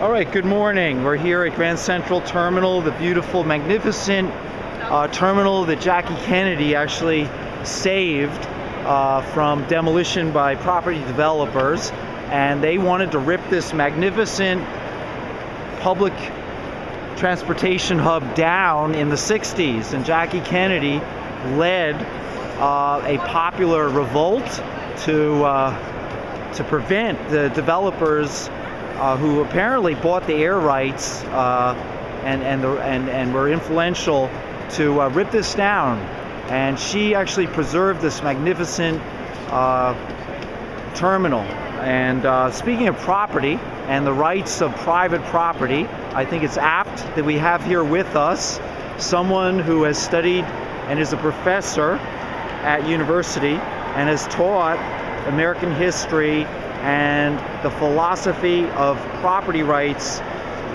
All right, good morning. We're here at Grand Central Terminal, the beautiful, magnificent uh, terminal that Jackie Kennedy actually saved uh, from demolition by property developers. And they wanted to rip this magnificent public transportation hub down in the 60s. And Jackie Kennedy led uh, a popular revolt to, uh, to prevent the developers uh, who apparently bought the air rights uh, and, and, the, and, and were influential to uh, rip this down. And she actually preserved this magnificent uh, terminal. And uh, speaking of property and the rights of private property, I think it's apt that we have here with us someone who has studied and is a professor at university and has taught American history and the philosophy of property rights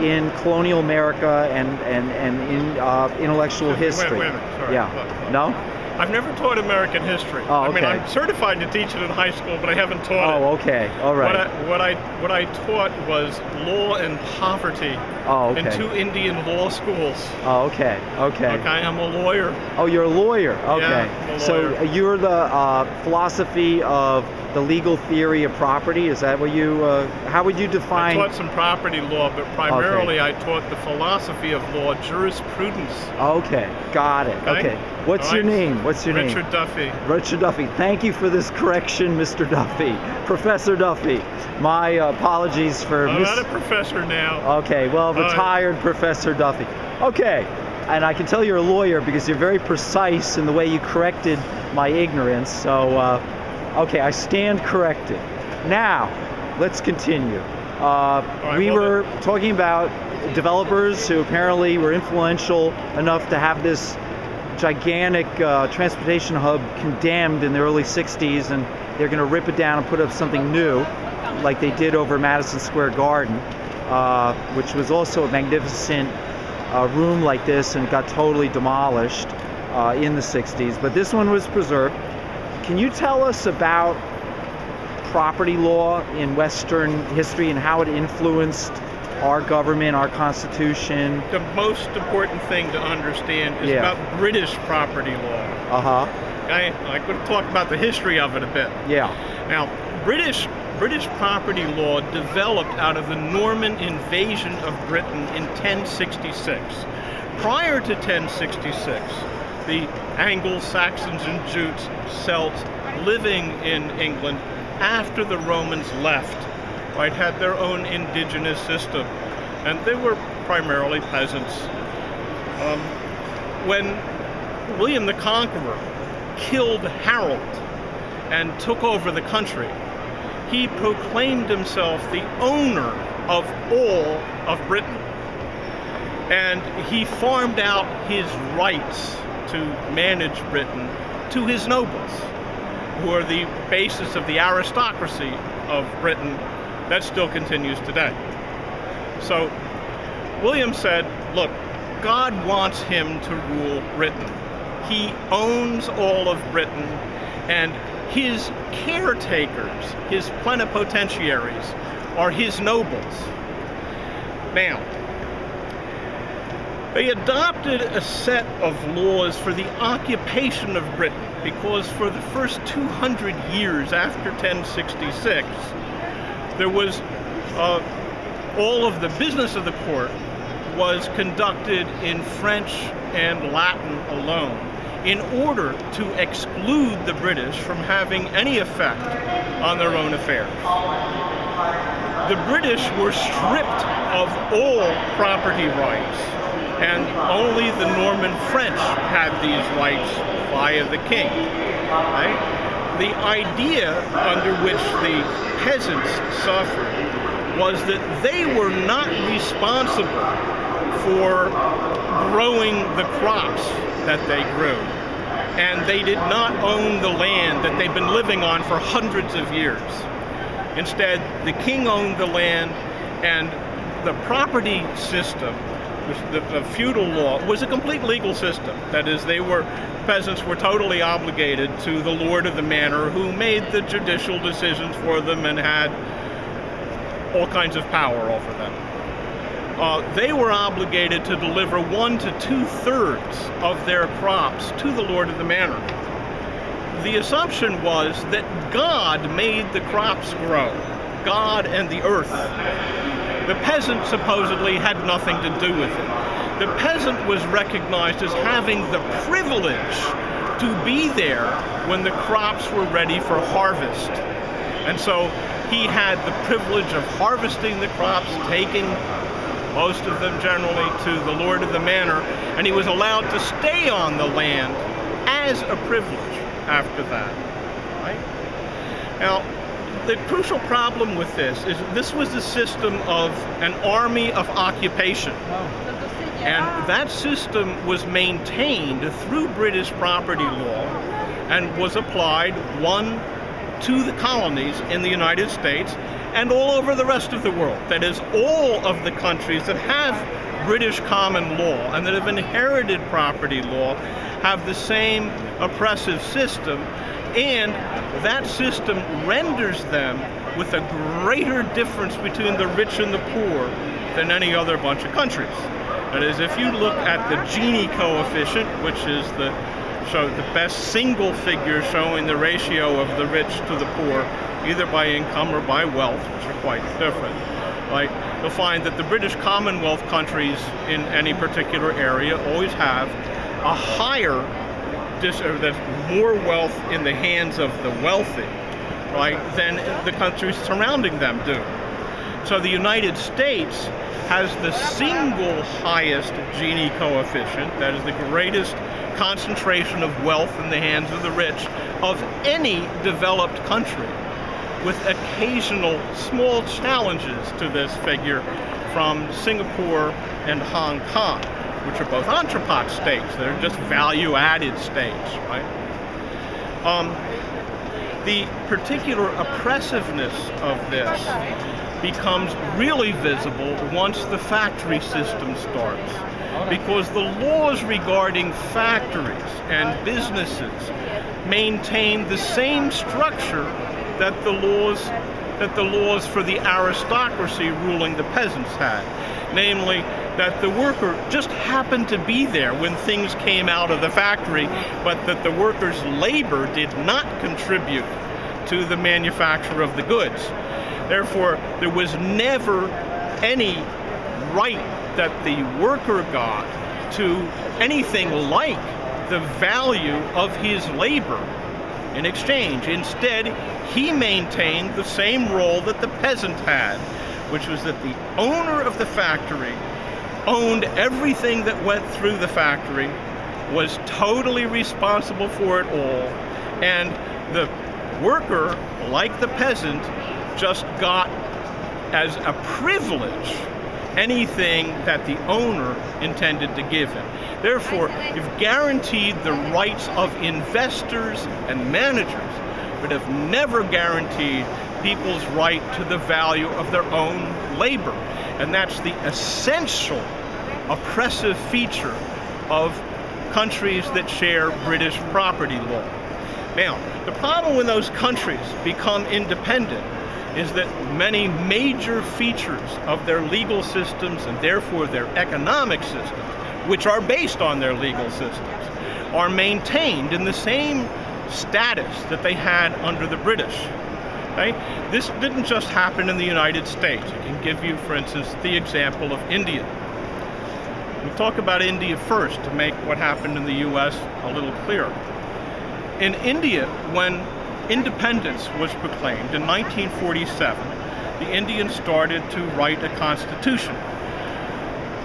in colonial America and, and, and in uh, intellectual history. Wait, wait sorry. Yeah. No? I've never taught American history. Oh, I mean. I'm certified to teach it in high school, but I haven't taught Oh, it. Oh, okay. All right. What. I, what I what I taught was law and poverty Oh, in okay. two Indian law schools. Oh, okay. Okay. Okay, I'm a lawyer. Oh, you're a lawyer. Okay. I'm a So lawyer. you're the uh, philosophy of the legal theory of property. Is that what you? Uh, how would you define? I taught some property law, but primarily I taught the philosophy of law, jurisprudence. Okay. Got it. Okay. Okay. What's All your right. name? What's your Richard name? Richard Duffy. Richard Duffy. Thank you for this correction, Mr. Duffy. Professor Duffy. My uh, apologies for. I'm mis- not a professor now. Okay, well, retired Professor Duffy. Okay, and I can tell you're a lawyer because you're very precise in the way you corrected my ignorance. So, uh, okay, I stand corrected. Now, let's continue. Uh, right, we well were talking about developers who apparently were influential enough to have this gigantic uh, transportation hub condemned in the early 60s, and they're going to rip it down and put up something new, like they did over Madison Square Garden, uh, which was also a magnificent uh, room like this and got totally demolished uh, in the 60s. But this one was preserved. Can you tell us about property law in Western history and how it influenced our government, our Constitution? The most important thing to understand is Yeah. about British property law. Uh huh. I, I could talk about the history of it a bit. Yeah. Now, British British property law developed out of the Norman invasion of Britain in 1066. Prior to 1066, the Anglo-Saxons and Jutes, Celts living in England after the Romans left, right, had their own indigenous system, and they were primarily peasants. Um, when William the Conqueror killed Harold and took over the country, he proclaimed himself the owner of all of Britain. And he farmed out his rights to manage Britain to his nobles, who are the basis of the aristocracy of Britain that still continues today. So William said, Look, God wants him to rule Britain. He owns all of Britain, and his caretakers, his plenipotentiaries, are his nobles. Now, they adopted a set of laws for the occupation of Britain because for the first 200 years after 1066, there was uh, all of the business of the court was conducted in French and Latin alone in order to exclude the British from having any effect on their own affairs. The British were stripped of all property rights, and only the Norman French had these rights via the king. Right? The idea under which the peasants suffered was that they were not responsible for growing the crops that they grew. And they did not own the land that they've been living on for hundreds of years. Instead, the king owned the land, and the property system, the, the feudal law, was a complete legal system. That is, they were peasants were totally obligated to the lord of the manor, who made the judicial decisions for them and had all kinds of power over them. Uh, they were obligated to deliver one to two thirds of their crops to the Lord of the Manor. The assumption was that God made the crops grow, God and the earth. The peasant supposedly had nothing to do with it. The peasant was recognized as having the privilege to be there when the crops were ready for harvest. And so he had the privilege of harvesting the crops, taking most of them generally to the Lord of the Manor, and he was allowed to stay on the land as a privilege after that. Right? Now, the crucial problem with this is this was a system of an army of occupation. And that system was maintained through British property law and was applied, one, to the colonies in the United States and all over the rest of the world. That is, all of the countries that have British common law and that have inherited property law have the same oppressive system, and that system renders them with a greater difference between the rich and the poor than any other bunch of countries. That is, if you look at the Gini coefficient, which is the so the best single figure showing the ratio of the rich to the poor, either by income or by wealth, which are quite different. Right? You'll find that the British Commonwealth countries in any particular area always have a higher, dis- or there's more wealth in the hands of the wealthy, right, than the countries surrounding them do. So the United States has the single highest Gini coefficient, that is the greatest concentration of wealth in the hands of the rich of any developed country, with occasional small challenges to this figure from Singapore and Hong Kong, which are both entrepot states. They're just value-added states, right? Um, the particular oppressiveness of this becomes really visible once the factory system starts. Because the laws regarding factories and businesses maintain the same structure that the laws that the laws for the aristocracy ruling the peasants had. Namely, that the worker just happened to be there when things came out of the factory, but that the worker's labor did not contribute to the manufacture of the goods. Therefore, there was never any right that the worker got to anything like the value of his labor in exchange. Instead, he maintained the same role that the peasant had, which was that the owner of the factory owned everything that went through the factory, was totally responsible for it all, and the worker, like the peasant, just got as a privilege anything that the owner intended to give him. Therefore, you've guaranteed the rights of investors and managers, but have never guaranteed people's right to the value of their own labor. And that's the essential oppressive feature of countries that share British property law. Now, the problem when those countries become independent is that many major features of their legal systems and therefore their economic systems, which are based on their legal systems, are maintained in the same status that they had under the British. Okay? This didn't just happen in the United States. I can give you, for instance, the example of India. We'll talk about India first to make what happened in the US a little clearer. In India, when independence was proclaimed in 1947, the Indians started to write a constitution.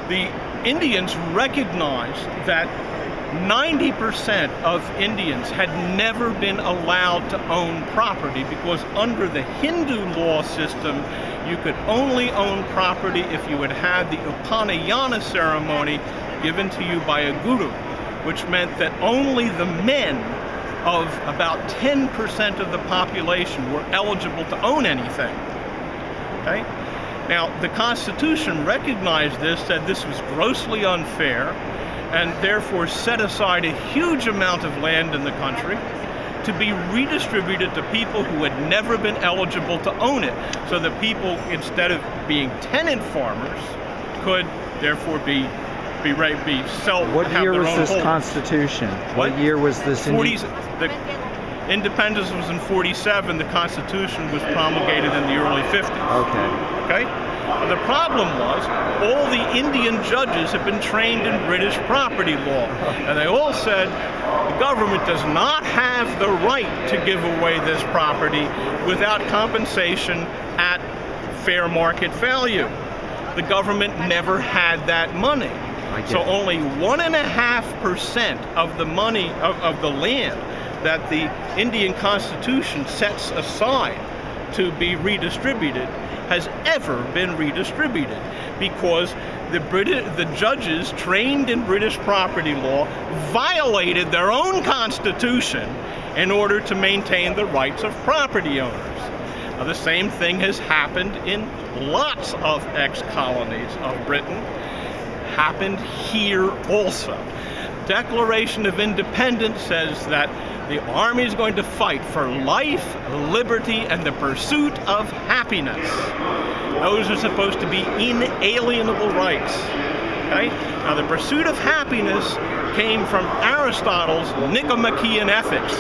The Indians recognized that 90% of Indians had never been allowed to own property because under the Hindu law system, you could only own property if you had had the Upanayana ceremony given to you by a guru, which meant that only the men of about 10% of the population were eligible to own anything. Okay? Now, the Constitution recognized this, said this was grossly unfair, and therefore set aside a huge amount of land in the country to be redistributed to people who had never been eligible to own it. So that people, instead of being tenant farmers, could therefore be be right be self What year was this holdings. Constitution? What, What? year was this? 40s the independence was in 47 the constitution was promulgated in the early 50s Okay. okay the problem was all the indian judges had been trained in british property law and they all said the government does not have the right to give away this property without compensation at fair market value the government never had that money so it. only one and a half percent of the money of, of the land that the Indian Constitution sets aside to be redistributed has ever been redistributed because the British, the judges trained in British property law violated their own constitution in order to maintain the rights of property owners. Now, the same thing has happened in lots of ex-colonies of Britain happened here also. Declaration of Independence says that the Army is going to fight for life, liberty, and the pursuit of happiness. Those are supposed to be inalienable rights. Okay? Now, the pursuit of happiness came from Aristotle's Nicomachean Ethics,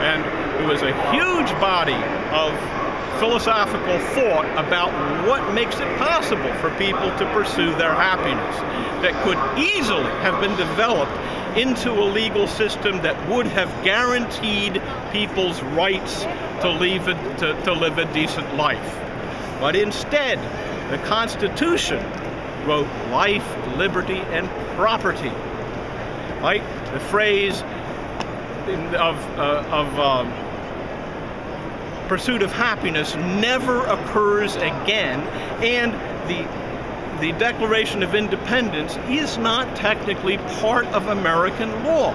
and it was a huge body of philosophical thought about what makes it possible for people to pursue their happiness that could easily have been developed into a legal system that would have guaranteed people's rights to, leave a, to, to live a decent life. But instead, the Constitution wrote life, liberty, and property. Right? The phrase of, uh, of um, pursuit of happiness never occurs again, and the the Declaration of Independence is not technically part of American law.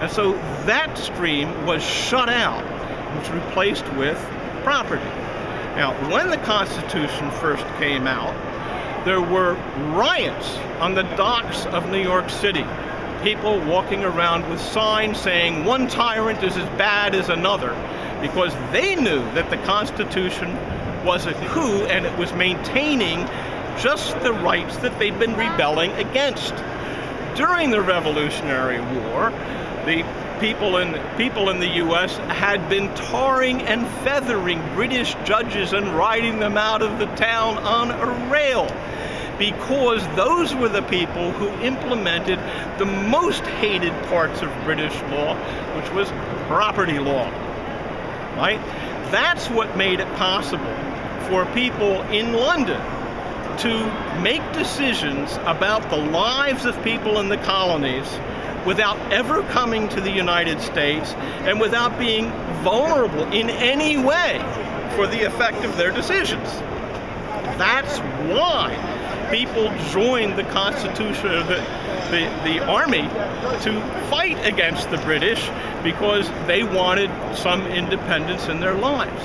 And so that stream was shut out, was replaced with property. Now, when the Constitution first came out, there were riots on the docks of New York City. People walking around with signs saying one tyrant is as bad as another because they knew that the Constitution was a coup and it was maintaining just the rights that they'd been rebelling against. During the Revolutionary War, the people in people in the U.S. had been tarring and feathering British judges and riding them out of the town on a rail because those were the people who implemented the most hated parts of British law, which was property law. Right? That's what made it possible for people in London to make decisions about the lives of people in the colonies without ever coming to the United States and without being vulnerable in any way for the effect of their decisions. That's why people joined the Constitution, the, the, the army, to fight against the British because they wanted some independence in their lives.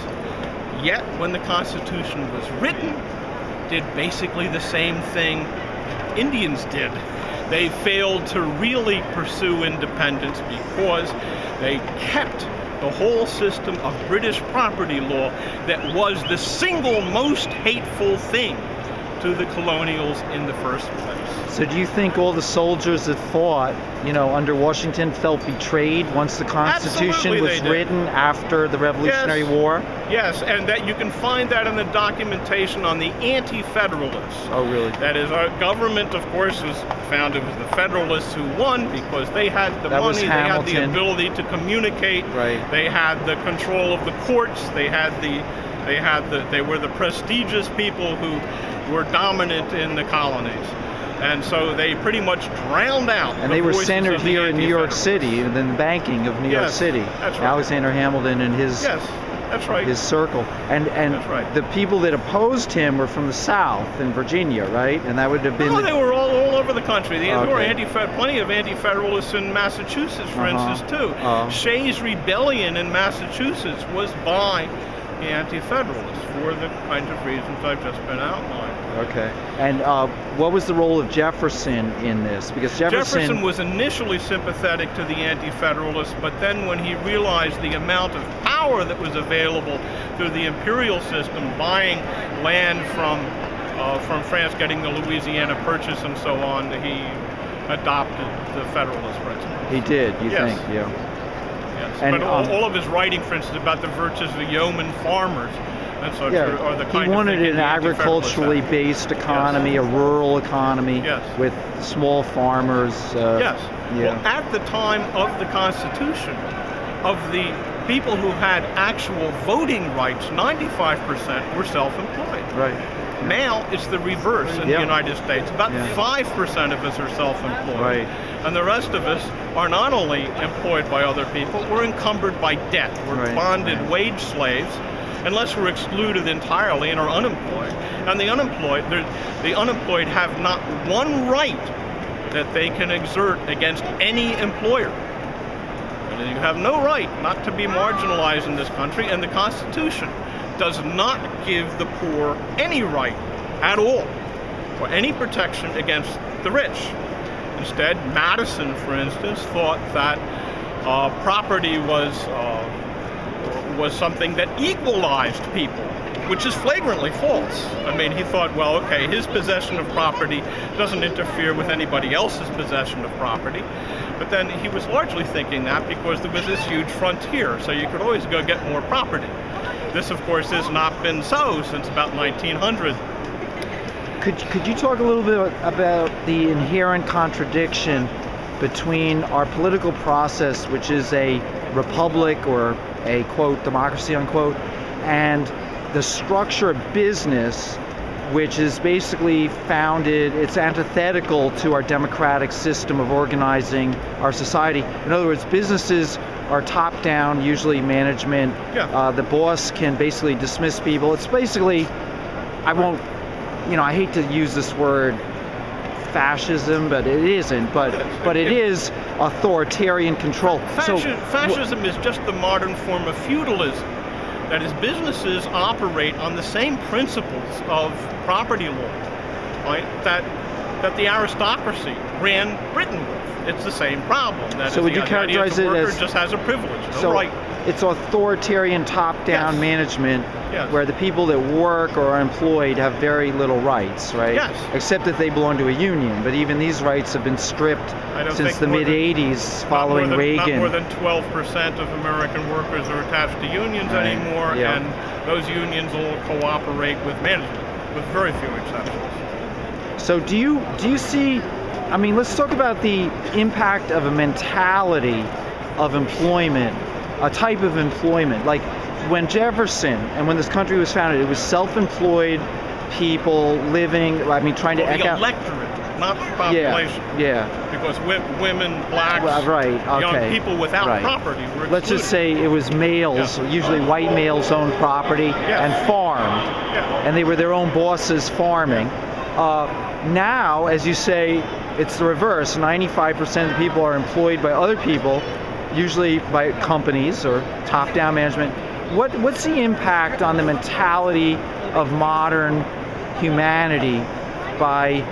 Yet, when the Constitution was written, did basically the same thing Indians did. They failed to really pursue independence because they kept the whole system of British property law that was the single most hateful thing to the colonials in the first place. So do you think all the soldiers that fought, you know, under Washington felt betrayed once the Constitution Absolutely was written after the Revolutionary Yes. War? Yes, and that you can find that in the documentation on the Anti-Federalists. Oh, really? That is, our government, of course, was founded with the Federalists who won because they had the That money, they had the ability to communicate, Right. they had the control of the courts, they had the, they had the, they were the prestigious people who were dominant in the colonies, and so they pretty much drowned out. And the they were centered here in New York City, and then the banking of New York City. that's right. Alexander Hamilton and his Yes, that's right. his circle. And and right. the people that opposed him were from the South in Virginia, right? And that would have been No, the- they were all, all over the country. There were anti plenty of anti-federalists in Massachusetts, for Uh-huh. instance, too. Uh. Shays' rebellion in Massachusetts was by the anti-federalists for the kinds of reasons I've just been outlining. Okay. And uh, what was the role of Jefferson in this? Because Jefferson, Jefferson was initially sympathetic to the anti-federalists, but then when he realized the amount of power that was available through the imperial system, buying land from uh, from France getting the Louisiana Purchase and so on, he adopted the Federalist principle. He did, you Yes. think? Yeah. Yes. And, but all, um, all of his writing, for instance, about the virtues of the yeoman farmers and such are, are the he kind of wanted an agriculturally based economy, a rural economy Yes. with small farmers. Uh, Yes. Yeah. Well, at the time of the Constitution, of the people who had actual voting rights, 95% were self-employed. right. Now it's the reverse in Yeah. the United States. About Yeah. 5% of us are self-employed. Right. And the rest of us are not only employed by other people, we're encumbered by debt. We're Right, bonded right. wage slaves unless we're excluded entirely and are unemployed. And the unemployed, the unemployed have not one right that they can exert against any employer. And you have no right not to be marginalized in this country, and the Constitution does not give the poor any right at all or any protection against the rich. Instead, Madison, for instance, thought that uh, property was uh, was something that equalized people, which is flagrantly false. I mean, he thought, well, okay, his possession of property doesn't interfere with anybody else's possession of property. But then he was largely thinking that because there was this huge frontier, so you could always go get more property. This, of course, has not been so since about 1900. Could, could you talk a little bit about the inherent contradiction between our political process, which is a republic or a quote democracy unquote, and the structure of business, which is basically founded, it's antithetical to our democratic system of organizing our society. In other words, businesses are top down, usually management. Yeah. Uh, the boss can basically dismiss people. It's basically, I won't you know, I hate to use this word fascism, but it isn't. But but it is authoritarian control. So fascism is just the modern form of feudalism. That is, businesses operate on the same principles of property law, right? That that the aristocracy ran Britain with. It's the same problem. That So is, would the you characterize it worker as- just has a privilege, no so right? It's authoritarian top-down Yes. management, Yes. where the people that work or are employed have very little rights, right? Yes. Except that they belong to a union. But even these rights have been stripped since the mid '80s, Not following than, Reagan. Not more than 12% of American workers are attached to unions Right. anymore, Yeah. and those unions will cooperate with management, with very few exceptions. So do you do you see? I mean, let's talk about the impact of a mentality of employment, a type of employment. Like when Jefferson and when this country was founded, it was self-employed people living. I mean, trying to The eke out. electorate, not the Yeah, population. yeah. because women, blacks, Well, right, young people without right. property were Let's just say it was males, usually white males, owned property Yeah. and farmed. Yeah. and they were their own bosses farming. Uh, now, as you say, it's the reverse. 95% of the people are employed by other people, usually by companies or top-down management. What, what's the impact on the mentality of modern humanity by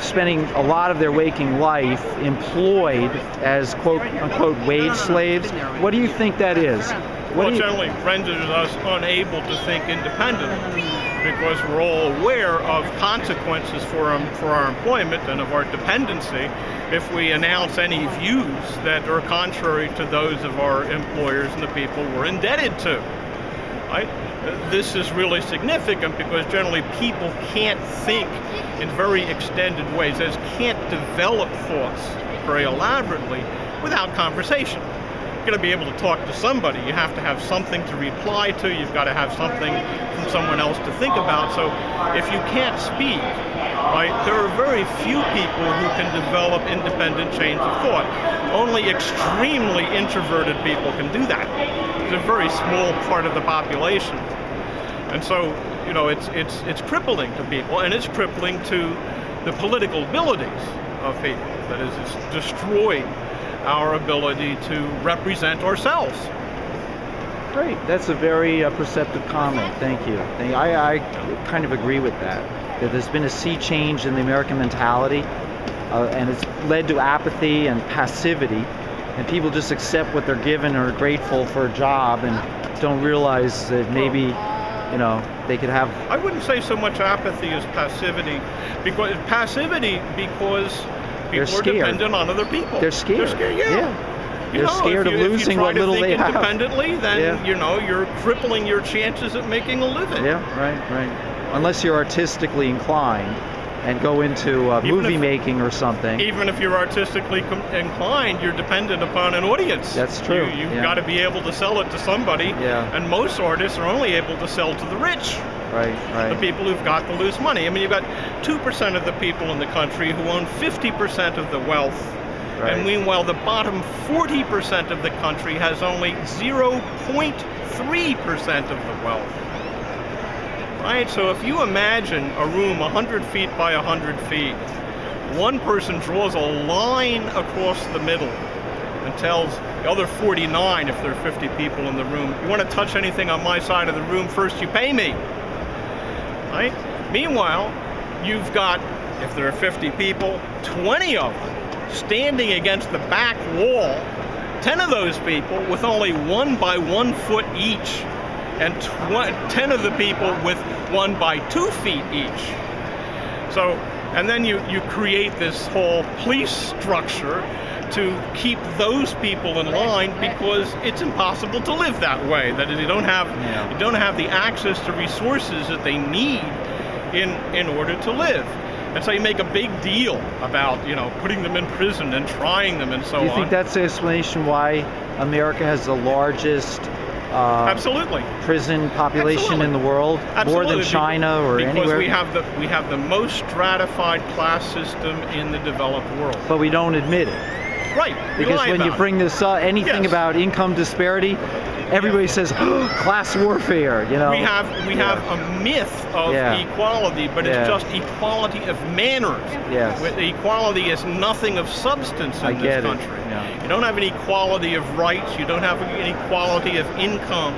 spending a lot of their waking life employed as quote unquote wage slaves? What do you think that is? What Well, you- generally renders us unable to think independently because we're all aware of consequences for, um, for our employment and of our dependency if we announce any views that are contrary to those of our employers and the people we're indebted to. Right? This is really significant because generally people can't think in very extended ways, as can't develop thoughts very elaborately without conversation. Going to be able to talk to somebody. You have to have something to reply to. You've got to have something from someone else to think about. So if you can't speak, right, there are very few people who can develop independent chains of thought. Only extremely introverted people can do that. It's a very small part of the population. And so, you know, it's it's it's crippling to people, and it's crippling to the political abilities of people. That is, it's destroyed our ability to represent ourselves. Great. That's a very uh, perceptive comment. Thank you. Thank I, I kind of agree with that. That there's been a sea change in the American mentality, uh, and it's led to apathy and passivity, and people just accept what they're given or are grateful for a job and don't realize that maybe you know, they could have. I wouldn't say so much apathy as passivity, because passivity because They're people are scared. dependent on other people. They're scared. They're scared. Yeah. Yeah. You They're know, scared of you, you losing what to little think they have. independently, then Yeah. you know you're crippling your chances at making a living. Yeah, right, right. Unless you're artistically inclined and go into uh, movie if- making or something. Even if you're artistically inclined, you're dependent upon an audience. That's true, You, you've yeah. got to be able to sell it to somebody. Yeah. And most artists are only able to sell to the rich. Right, the people who've got the loose money. I mean, you've got 2% of the people in the country who own 50% of the wealth. Right. And meanwhile, the bottom 40% of the country has only 0.3% of the wealth. Right? So if you imagine a room 100 feet by 100 feet, one person draws a line across the middle and tells the other 49, if there are 50 people in the room, you want to touch anything on my side of the room, first you pay me. Right? Meanwhile, you've got, if there are 50 people, 20 of them standing against the back wall, 10 of those people with only one by one foot each, and tw- 10 of the people with one by two feet each. So, and then you, you create this whole police structure to keep those people in line because it's impossible to live that way. That you don't have Yeah. you don't have the access to resources that they need in in order to live. And so you make a big deal about you know putting them in prison and trying them and so Do you on. think that's the explanation why America has the largest uh, Absolutely. prison population in the world? More than China or because anywhere? we have the we have the most stratified class system in the developed world. but we don't admit it. Right. Because when you bring this up, anything Yes. about income disparity, everybody says oh, class warfare. You know, we have we Yeah. have a myth of Yeah. equality, but Yeah. it's just equality of manners. Yes. Equality is nothing of substance in I this country. yeah. You don't have an equality of rights. You don't have an equality of income.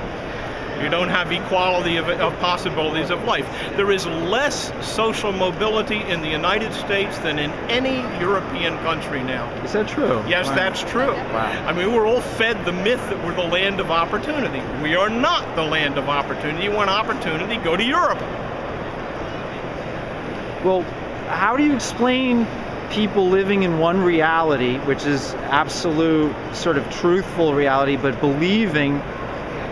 You don't have equality of, of possibilities of life. There is less social mobility in the United States than in any European country now. Is that true? Yes, Wow. that's true. Wow. I mean, we're all fed the myth that we're the land of opportunity. We are not the land of opportunity. You want opportunity, go to Europe. Well, how do you explain people living in one reality, which is absolute sort of truthful reality, but believing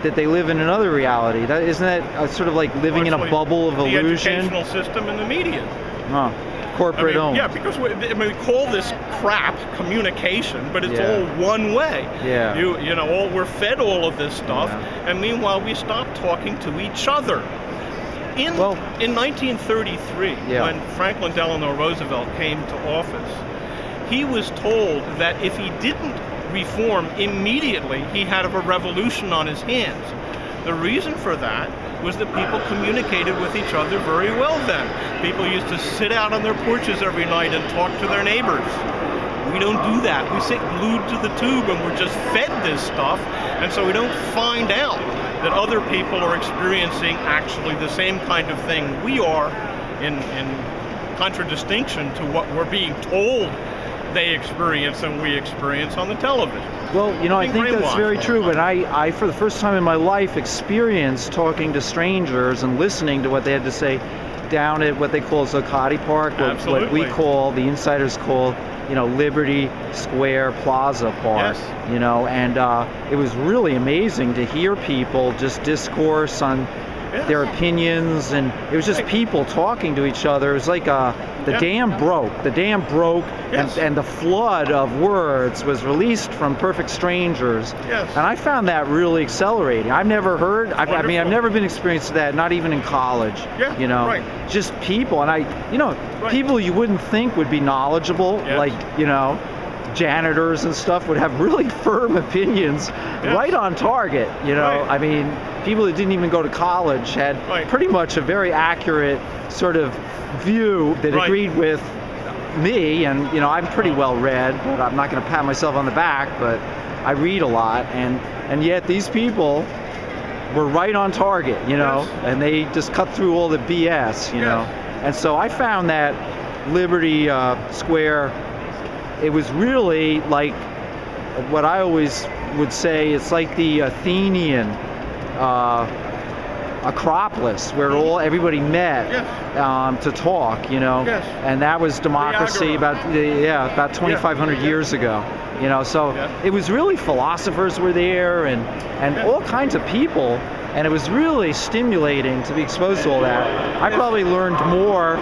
that they live in another reality? That isn't that uh, sort of like living in a bubble of the illusion? educational system and the media. I Corporate mean, owned. yeah, because we, I mean, we call this crap communication, but it's Yeah. all one way. Yeah. You, you know, all, we're fed all of this stuff, Yeah. and meanwhile we stop talking to each other. In Well- in 1933, Yeah. when Franklin Delano Roosevelt came to office, he was told that if he didn't reform immediately, he had a revolution on his hands. The reason for that was that people communicated with each other very well then. People used to sit out on their porches every night and talk to their neighbors. We don't do that. We sit glued to the tube and we're just fed this stuff, and so we don't find out that other people are experiencing actually the same kind of thing we are in, in contradistinction to what we're being told they experience and we experience on the television. Well, you know, I think that's very true, but I, I, for the first time in my life, experienced talking to strangers and listening to what they had to say down at what they call Zuccotti Park, what, what we call, the insiders call, you know, Liberty Square Plaza Park, Yes. you know, and uh, it was really amazing to hear people just discourse on Their opinions, and it was just people talking to each other. It was like uh, the Yeah. dam broke. The dam broke, Yes. and, and the flood of words was released from perfect strangers. Yes. And I found that really accelerating. I've never heard. I've, I mean, I've never been experienced to that. Not even in college. Yeah, You know, right. just people, and I, you know, Right. people you wouldn't think would be knowledgeable, Yes. like you know, janitors and stuff would have really firm opinions, Yes. right on target. You know, Right. I mean, people that didn't even go to college had Right. pretty much a very accurate sort of view that Right. agreed with me and you know i'm pretty well read but i'm not going to pat myself on the back but i read a lot and and yet these people were right on target you know Yes. and they just cut through all the bs you Yes. know and so i found that liberty uh, square it was really like what i always would say it's like the athenian uh, Acropolis, where all everybody met Yes. um, to talk. You know, Yes. and that was democracy about yeah about 2,500 years ago. You know, so Yeah. it was really philosophers were there and and Yeah. all kinds of people, and it was really stimulating to be exposed to all that. I probably learned more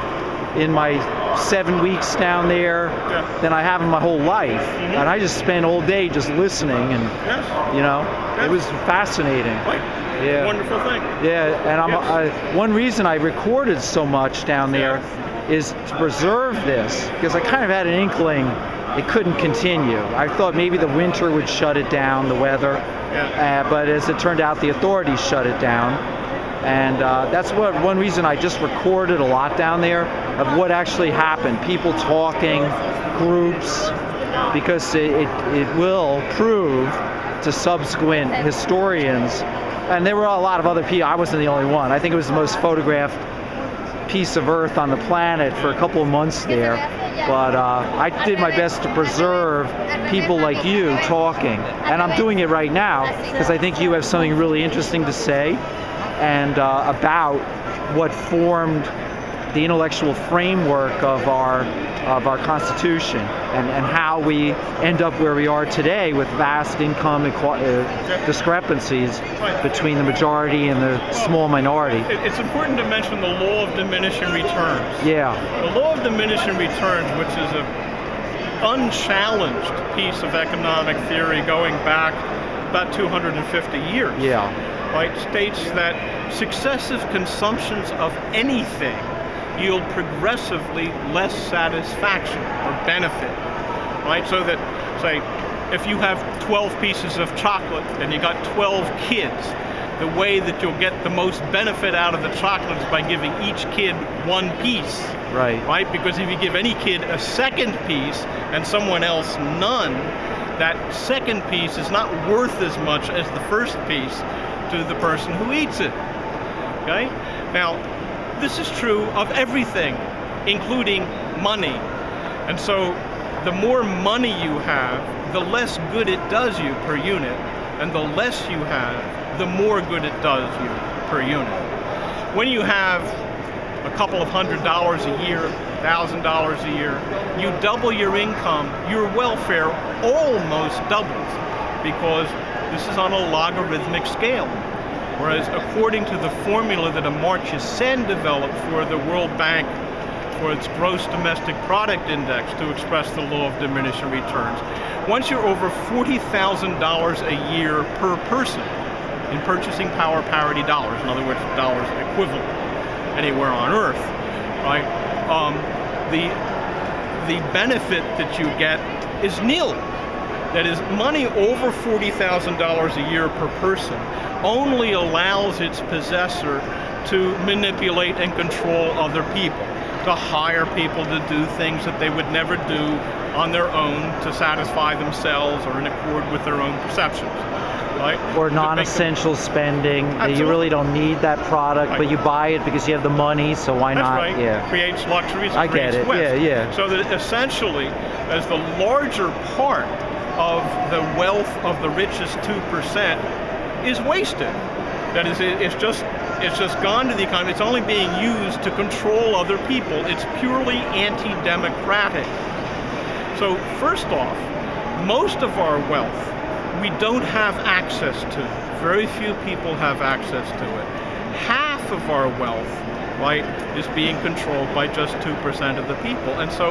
in my seven weeks down there Yeah. than I have in my whole life, Mhm. and I just spent all day just listening, and Yes. you know, Yeah. it was fascinating. Yeah. Wonderful thing. Yeah, and I'm Yes. I, one reason I recorded so much down there is to preserve this because I kind of had an inkling it couldn't continue. I thought maybe the winter would shut it down, the weather, Yeah. uh, but as it turned out, the authorities shut it down. And uh, that's what one reason I just recorded a lot down there of what actually happened. People talking, groups, because it, it, it will prove to subsequent historians. And there were a lot of other people. I wasn't the only one. I think it was the most photographed piece of Earth on the planet for a couple of months there. But uh, I did my best to preserve people like you talking. And I'm doing it right now because I think you have something really interesting to say and uh, about what formed the intellectual framework of our of our Constitution and, and how we end up where we are today with vast income uh, discrepancies between the majority and the small minority. It's important to mention the law of diminishing returns. Yeah, The law of diminishing returns, which is a unchallenged piece of economic theory going back about 250 years. yeah, right, states that successive consumptions of anything yield progressively less satisfaction or benefit. Right? So that, say, if you have 12 pieces of chocolate and you got 12 kids, the way that you'll get the most benefit out of the chocolate is by giving each kid one piece. right. Right? Because if you give any kid a second piece and someone else none, that second piece is not worth as much as the first piece to the person who eats it. Okay? Now, this is true of everything, including money. And so, the more money you have, the less good it does you per unit, and the less you have, the more good it does you per unit. When you have a couple of hundred dollars a year, thousand dollars a year, you double your income, your welfare almost doubles because this is on a logarithmic scale. Whereas according to the formula that Amartya Sen developed for the World Bank for its gross domestic product index to express the law of diminishing returns, once you're over $40,000 a year per person in purchasing power parity dollars, in other words, dollars equivalent anywhere on Earth, right? Um, the the benefit that you get is nil. That is, money over forty thousand dollars a year per person only allows its possessor to manipulate and control other people, to hire people to do things that they would never do on their own to satisfy themselves or in accord with their own perceptions. Right? Or To make them- non-essential spending. that You really don't need that product, but you buy it because you have the money, so why That's not? right. Yeah. Creates luxuries. I get it. Yeah, yeah. So that essentially, as the larger part of the wealth of the richest two percent is wasted. That is, it's just it's just gone to the economy. It's only being used to control other people. It's purely anti-democratic. So first off, most of our wealth we don't have access to. Very few people have access to it. Half of our wealth, right, is being controlled by just 2% of the people. And so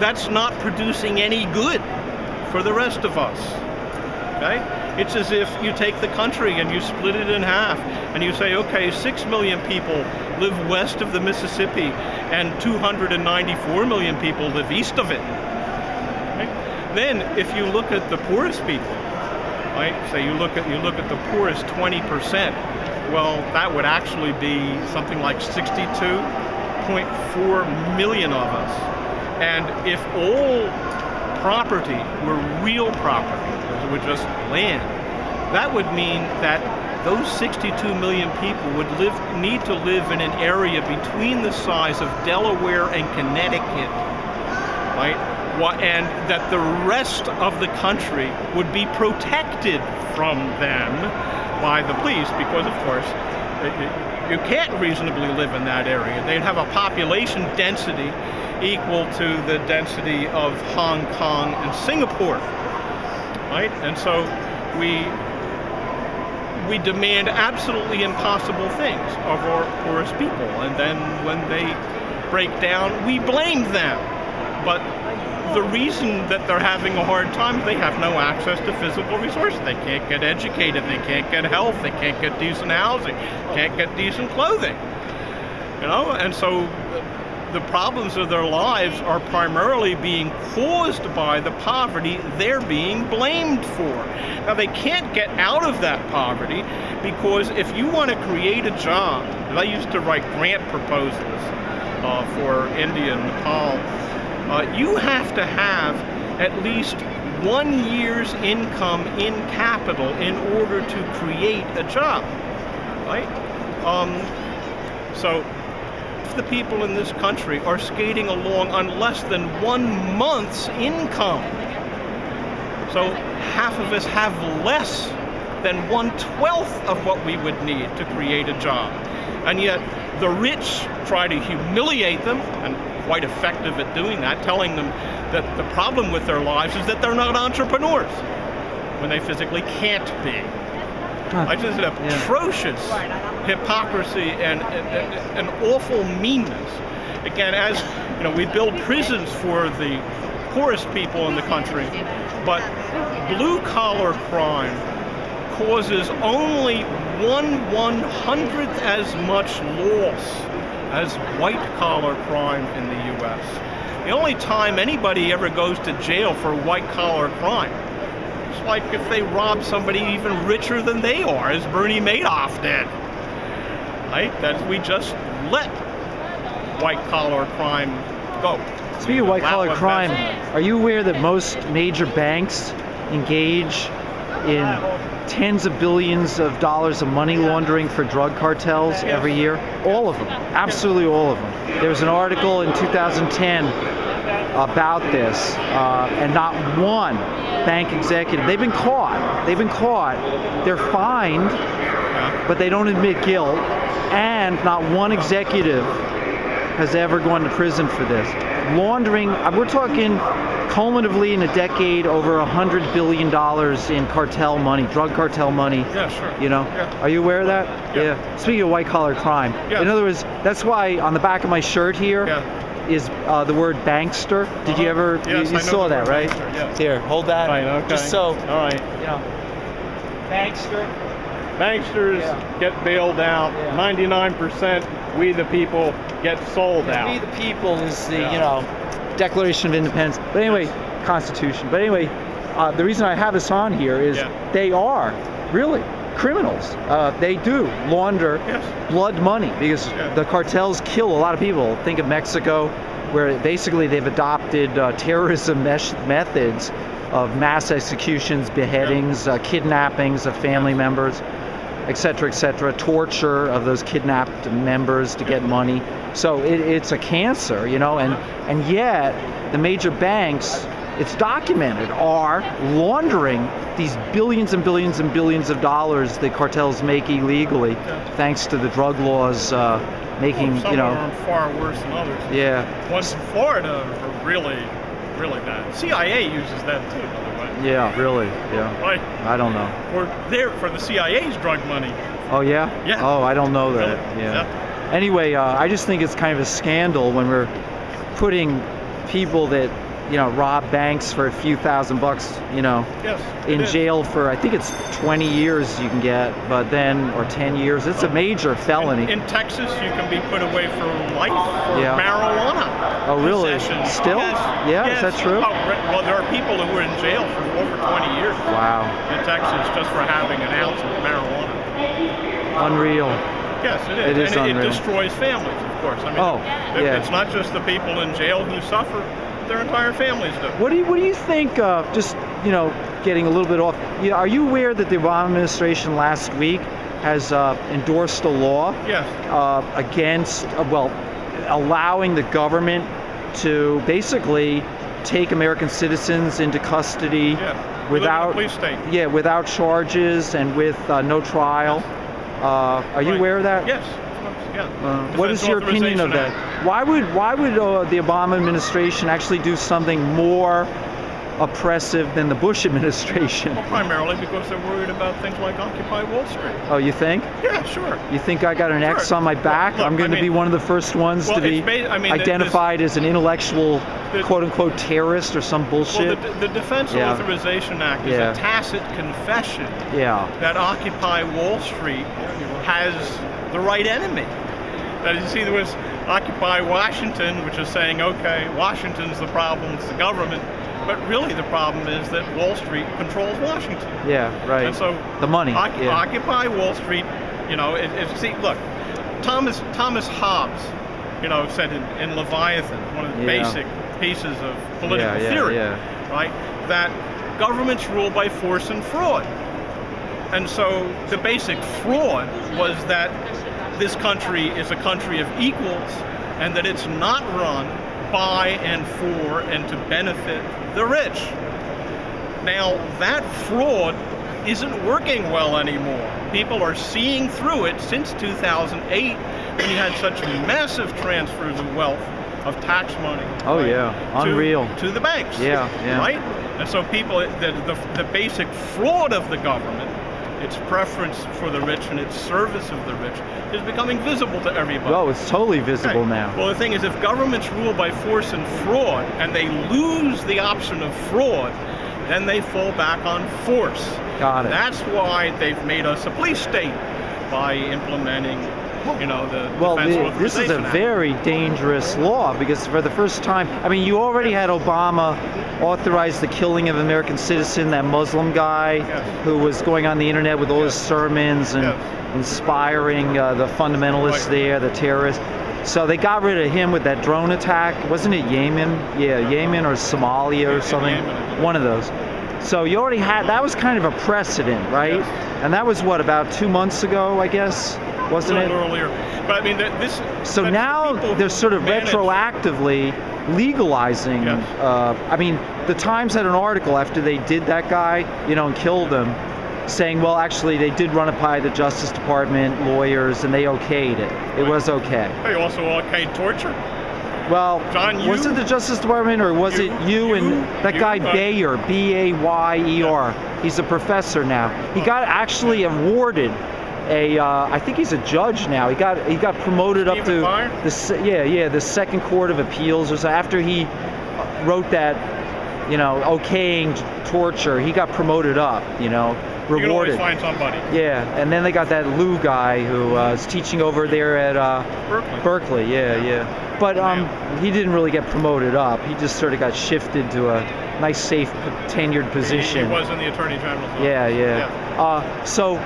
that's not producing any good for the rest of us. Okay? It's as if you take the country and you split it in half and you say, okay, 6 million people live west of the Mississippi and 294 million people live east of it. Okay? Then if you look at the poorest people, right? Say you look at you look at the poorest 20%. Well, that would actually be something like 62.4 million of us. And if all property were real property, it would just land, that would mean that those 62 million people would live need to live in an area between the size of Delaware and Connecticut right? And that the rest of the country would be protected from them by the police because, of course, you can't reasonably live in that area. They'd have a population density equal to the density of Hong Kong and Singapore, right? And so we we demand absolutely impossible things of our poorest people, and then when they break down, we blame them. But the reason that they're having a hard time is they have no access to physical resources. They can't get educated, they can't get health, they can't get decent housing, can't get decent clothing. You know, and so the problems of their lives are primarily being caused by the poverty they're being blamed for. Now, they can't get out of that poverty because if you want to create a job, I used to write grant proposals uh, for India and Nepal, uh, you have to have at least one year's income in capital in order to create a job, right? Um, so the people in this country are skating along on less than one month's income. So half of us have less than one twelfth of what we would need to create a job. And yet the rich try to humiliate them, and quite effective at doing that, telling them that the problem with their lives is that they're not entrepreneurs when they physically can't be. Huh. I just an atrocious yeah. hypocrisy and, an awful meanness. Again, as you know, we build prisons for the poorest people in the country, but blue collar crime causes only one one hundredth as much loss as white collar crime in the U.S. The only time anybody ever goes to jail for white collar crime like if they rob somebody even richer than they are, as Bernie Madoff did. Right? That we just let white collar crime go. Speaking of white collar crime, are you aware that most major banks engage in tens of billions of dollars of money laundering for drug cartels every year? All of them. Absolutely all of them. There was an article in 2010 about this, uh, and not one bank executive. They've been caught. They've been caught. They're fined, but they don't admit guilt, and not one executive has ever gone to prison for this. Laundering, uh, we're talking cumulatively in a decade over a hundred billion dollars in cartel money, drug cartel money. Yeah, sure. You know, yeah. are you aware of that? Yeah. yeah. Speaking of white collar crime, yeah. in other words, that's why on the back of my shirt here, yeah is uh, the word bankster. Did you uh-huh. ever? Yes, you, you saw that, right? Bankster, yes. Here, hold that. Right. Okay. Just so. All right. You know, bankster. Banksters yeah. get bailed out. Yeah. 99%. We the people get sold yeah, out. We the people is the you know Declaration of Independence. But anyway. Constitution. But anyway, uh, the reason I have this on here is they are really criminals. Uh, they do launder yes. blood money because yeah. the cartels kill a lot of people. Think of Mexico, where basically they've adopted uh, terrorism methods of mass executions, beheadings, yeah. uh, kidnappings of family members, etc., etc., torture of those kidnapped members to get money. So it, it's a cancer, you know, and and yet the major banks it's documented, are laundering these billions and billions and billions of dollars the cartels make illegally, thanks to the drug laws uh, making, well, you know. are far worse than others. Yeah. In Florida really, really bad. CIA uses them too, by the way. Yeah, really. Yeah. Right. I don't know. We're there for the CIA's drug money. Oh yeah. Yeah. Oh, I don't know that. Really? Yeah. yeah. Anyway, uh, I just think it's kind of a scandal when we're putting people that you know, rob banks for a few thousand bucks, you know, yes, in jail for I think it's 20 years you can get, but then or 10 years. It's a major felony. In, in Texas, you can be put away for life for yeah. marijuana. Oh, really? Possession. Still? Yes. Yeah, yes. is that true? Oh, well, there are people who were in jail for over 20 years. Wow. In Texas, just for having an ounce of marijuana. Unreal. Yes, it is. It is and unreal. it destroys families, of course. I mean, oh, it, yeah. it's not just the people in jail who suffer their entire families do. What do you What do you think? Uh, just you know, getting a little bit off. You know, are you aware that the Obama administration last week has uh, endorsed a law yes. uh, against uh, well, allowing the government to basically take American citizens into custody yeah. without police state. yeah without charges and with uh, no trial. Yes. Uh, are you right. aware of that? Yes, Yeah. Uh, what is your opinion of that? Act. Why would why would uh, the Obama administration actually do something more oppressive than the Bush administration? Well, primarily because they're worried about things like Occupy Wall Street. Oh, you think? Yeah, sure. You think I got an X on my back? Look, I'm going I to be one of the first ones Well, to be I mean, identified as an intellectual, quote unquote, terrorist or some Well, bullshit. the, the Defense Yeah. Authorization Act is Yeah. a tacit confession yeah. that Occupy Wall Street has the right enemy. That you see, there was Occupy Washington, which is saying, okay, Washington's the problem, it's the government. But really, the problem is that Wall Street controls Washington. Yeah, right. And so the money. Oc- yeah. Occupy Wall Street, you know, it, it, see, look, Thomas Thomas Hobbes, you know, said in, in Leviathan, one of the Yeah. basic pieces of political Yeah, theory, right, that governments rule by force and fraud. And so the basic fraud was that this country is a country of equals and that it's not run by and for and to benefit the rich. Now, that fraud isn't working well anymore. People are seeing through it since 2008 when you had such massive transfers of wealth, of tax money. Oh, right, yeah. to- Unreal. To the banks. Yeah, yeah. Right? And so people, the, the, the basic fraud of the government, its preference for the rich and its service of the rich, is becoming visible to everybody. Oh, it's totally visible Right. now. Well, the thing is, if governments rule by force and fraud, and they lose the option of fraud, then they fall back on force. Got it. That's why they've made us a police state by implementing, you know, the Well, the, this is a Act. very dangerous law because for the first time, I mean, you already had Obama authorize the killing of an American citizen, that Muslim guy Yes. who was going on the internet with all his sermons and Yes. inspiring uh, the fundamentalists Right. there, the terrorists. So they got rid of him with that drone attack. Wasn't it Yemen? Yeah, Yemen or Somalia or something. One of those. So you already had that was kind of a precedent, right? And that was what about two months ago, I guess, wasn't it? little earlier. But I mean, that this. So now they're sort of retroactively legalizing. Yes. Uh, I mean, the Times had an article after they did that guy, you know, and killed him, saying, well, actually, they did run it by the Justice Department lawyers, and they okayed it. It was okay. They also okayed torture. Well, John, was you- it the Justice Department or was You- it you, you- and that guy uh, Bayer, B-A-Y-E-R? He's a professor now. He got actually awarded a. Uh, I think he's a judge now. He got he got promoted up to the se- yeah yeah the Second Court of Appeals or so. After he wrote that, you know, okaying torture, he got promoted up. You know, rewarded. You can always find somebody. Yeah, and then they got that Yoo guy who uh, is teaching over there at. Uh, Berkeley. Berkeley, yeah, yeah. But um, he didn't really get promoted up. He just sort of got shifted to a nice, safe, tenured position. he was in the Attorney General's office. yeah, yeah. Uh, so,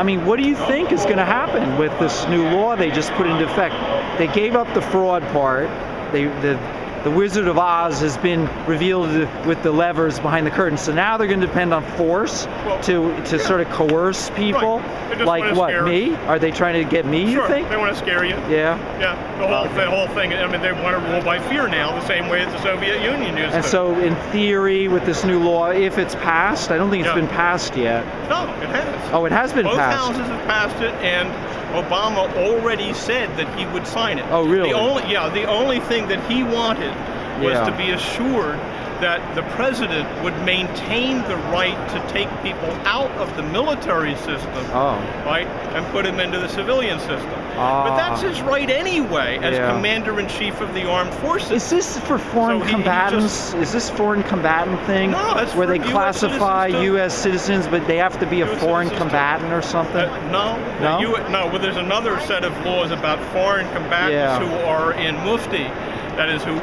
I mean, what do you think is going to happen with this new law they just put into effect? They gave up the fraud part. They the the Wizard of Oz has been revealed with the levers behind the curtain. So now they're going to depend on force Well, to to yeah. sort of coerce people. Just Like what? Me? Are they trying to get me? Sure, You think? they want to scare you. Yeah. Yeah, the whole, the whole thing. I mean, they want to rule by fear now, the same way as the Soviet Union used And to. so, in theory, with this new law, if it's passed, I don't think it's Yeah. been passed yet. no, it has. Oh, it has been Both passed. houses have passed it, and Obama already said that he would sign it. Oh, really? The only, yeah, the only thing that he wanted was Yeah. to be assured that the president would maintain the right to take people out of the military system, Oh, right, and put them into the civilian system. Ah. But that's his right anyway, as Yeah. commander in chief of the armed forces. is this for foreign So he- he combatants? is this foreign combatant thing? No, that's where they US classify citizens. U.S. citizens, but they have to be a US foreign citizens too. combatant or something? Uh, no, No? No. Well, there's another set of laws about foreign combatants Yeah. who are in mufti, that is, who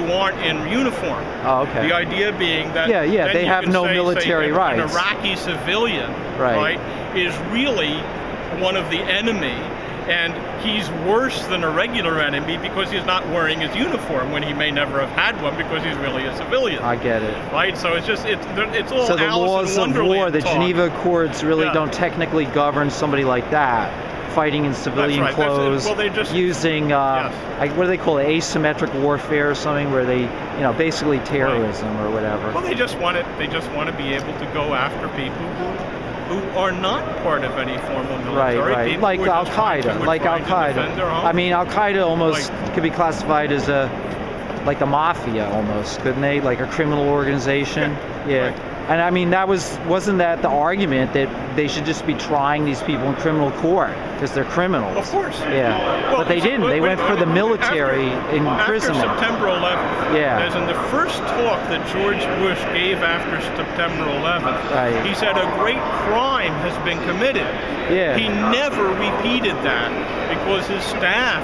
who aren't in uniform. oh, okay. The idea being that Yeah, yeah, they have no say, say, military an, rights. An Iraqi civilian, Right. is really one of the enemy. And he's worse than a regular enemy because he's not wearing his uniform when he may never have had one because he's really a civilian. I get it. right? So it's just it's it's all So the Alice laws of war, the talk. Geneva Accords, really Yeah. don't technically govern somebody like that, fighting in civilian right. Clothes, Well, just- using uh, Yes. like, what do they call it, asymmetric warfare or something, where they, you know, basically terrorism or whatever. Well, they just want it. They just want to be able to go after people who who are not part of any formal military. right. people Like Al just trying to- Qaeda, like Al trying to defend their Qaeda. I mean, Al Qaeda almost Like- could be classified as a like the mafia almost, couldn't they? Like a criminal organization. Yeah. right. And I mean, that was wasn't that the argument that they should just be trying these people in criminal court because they're criminals? Of course. Yeah. Well, but they didn't. They went for the military after, imprisonment. After September 11th, Yeah. as in the first talk that George Bush gave after September 11th, Right. he said a great crime has been committed. Yeah. He never repeated that because his staff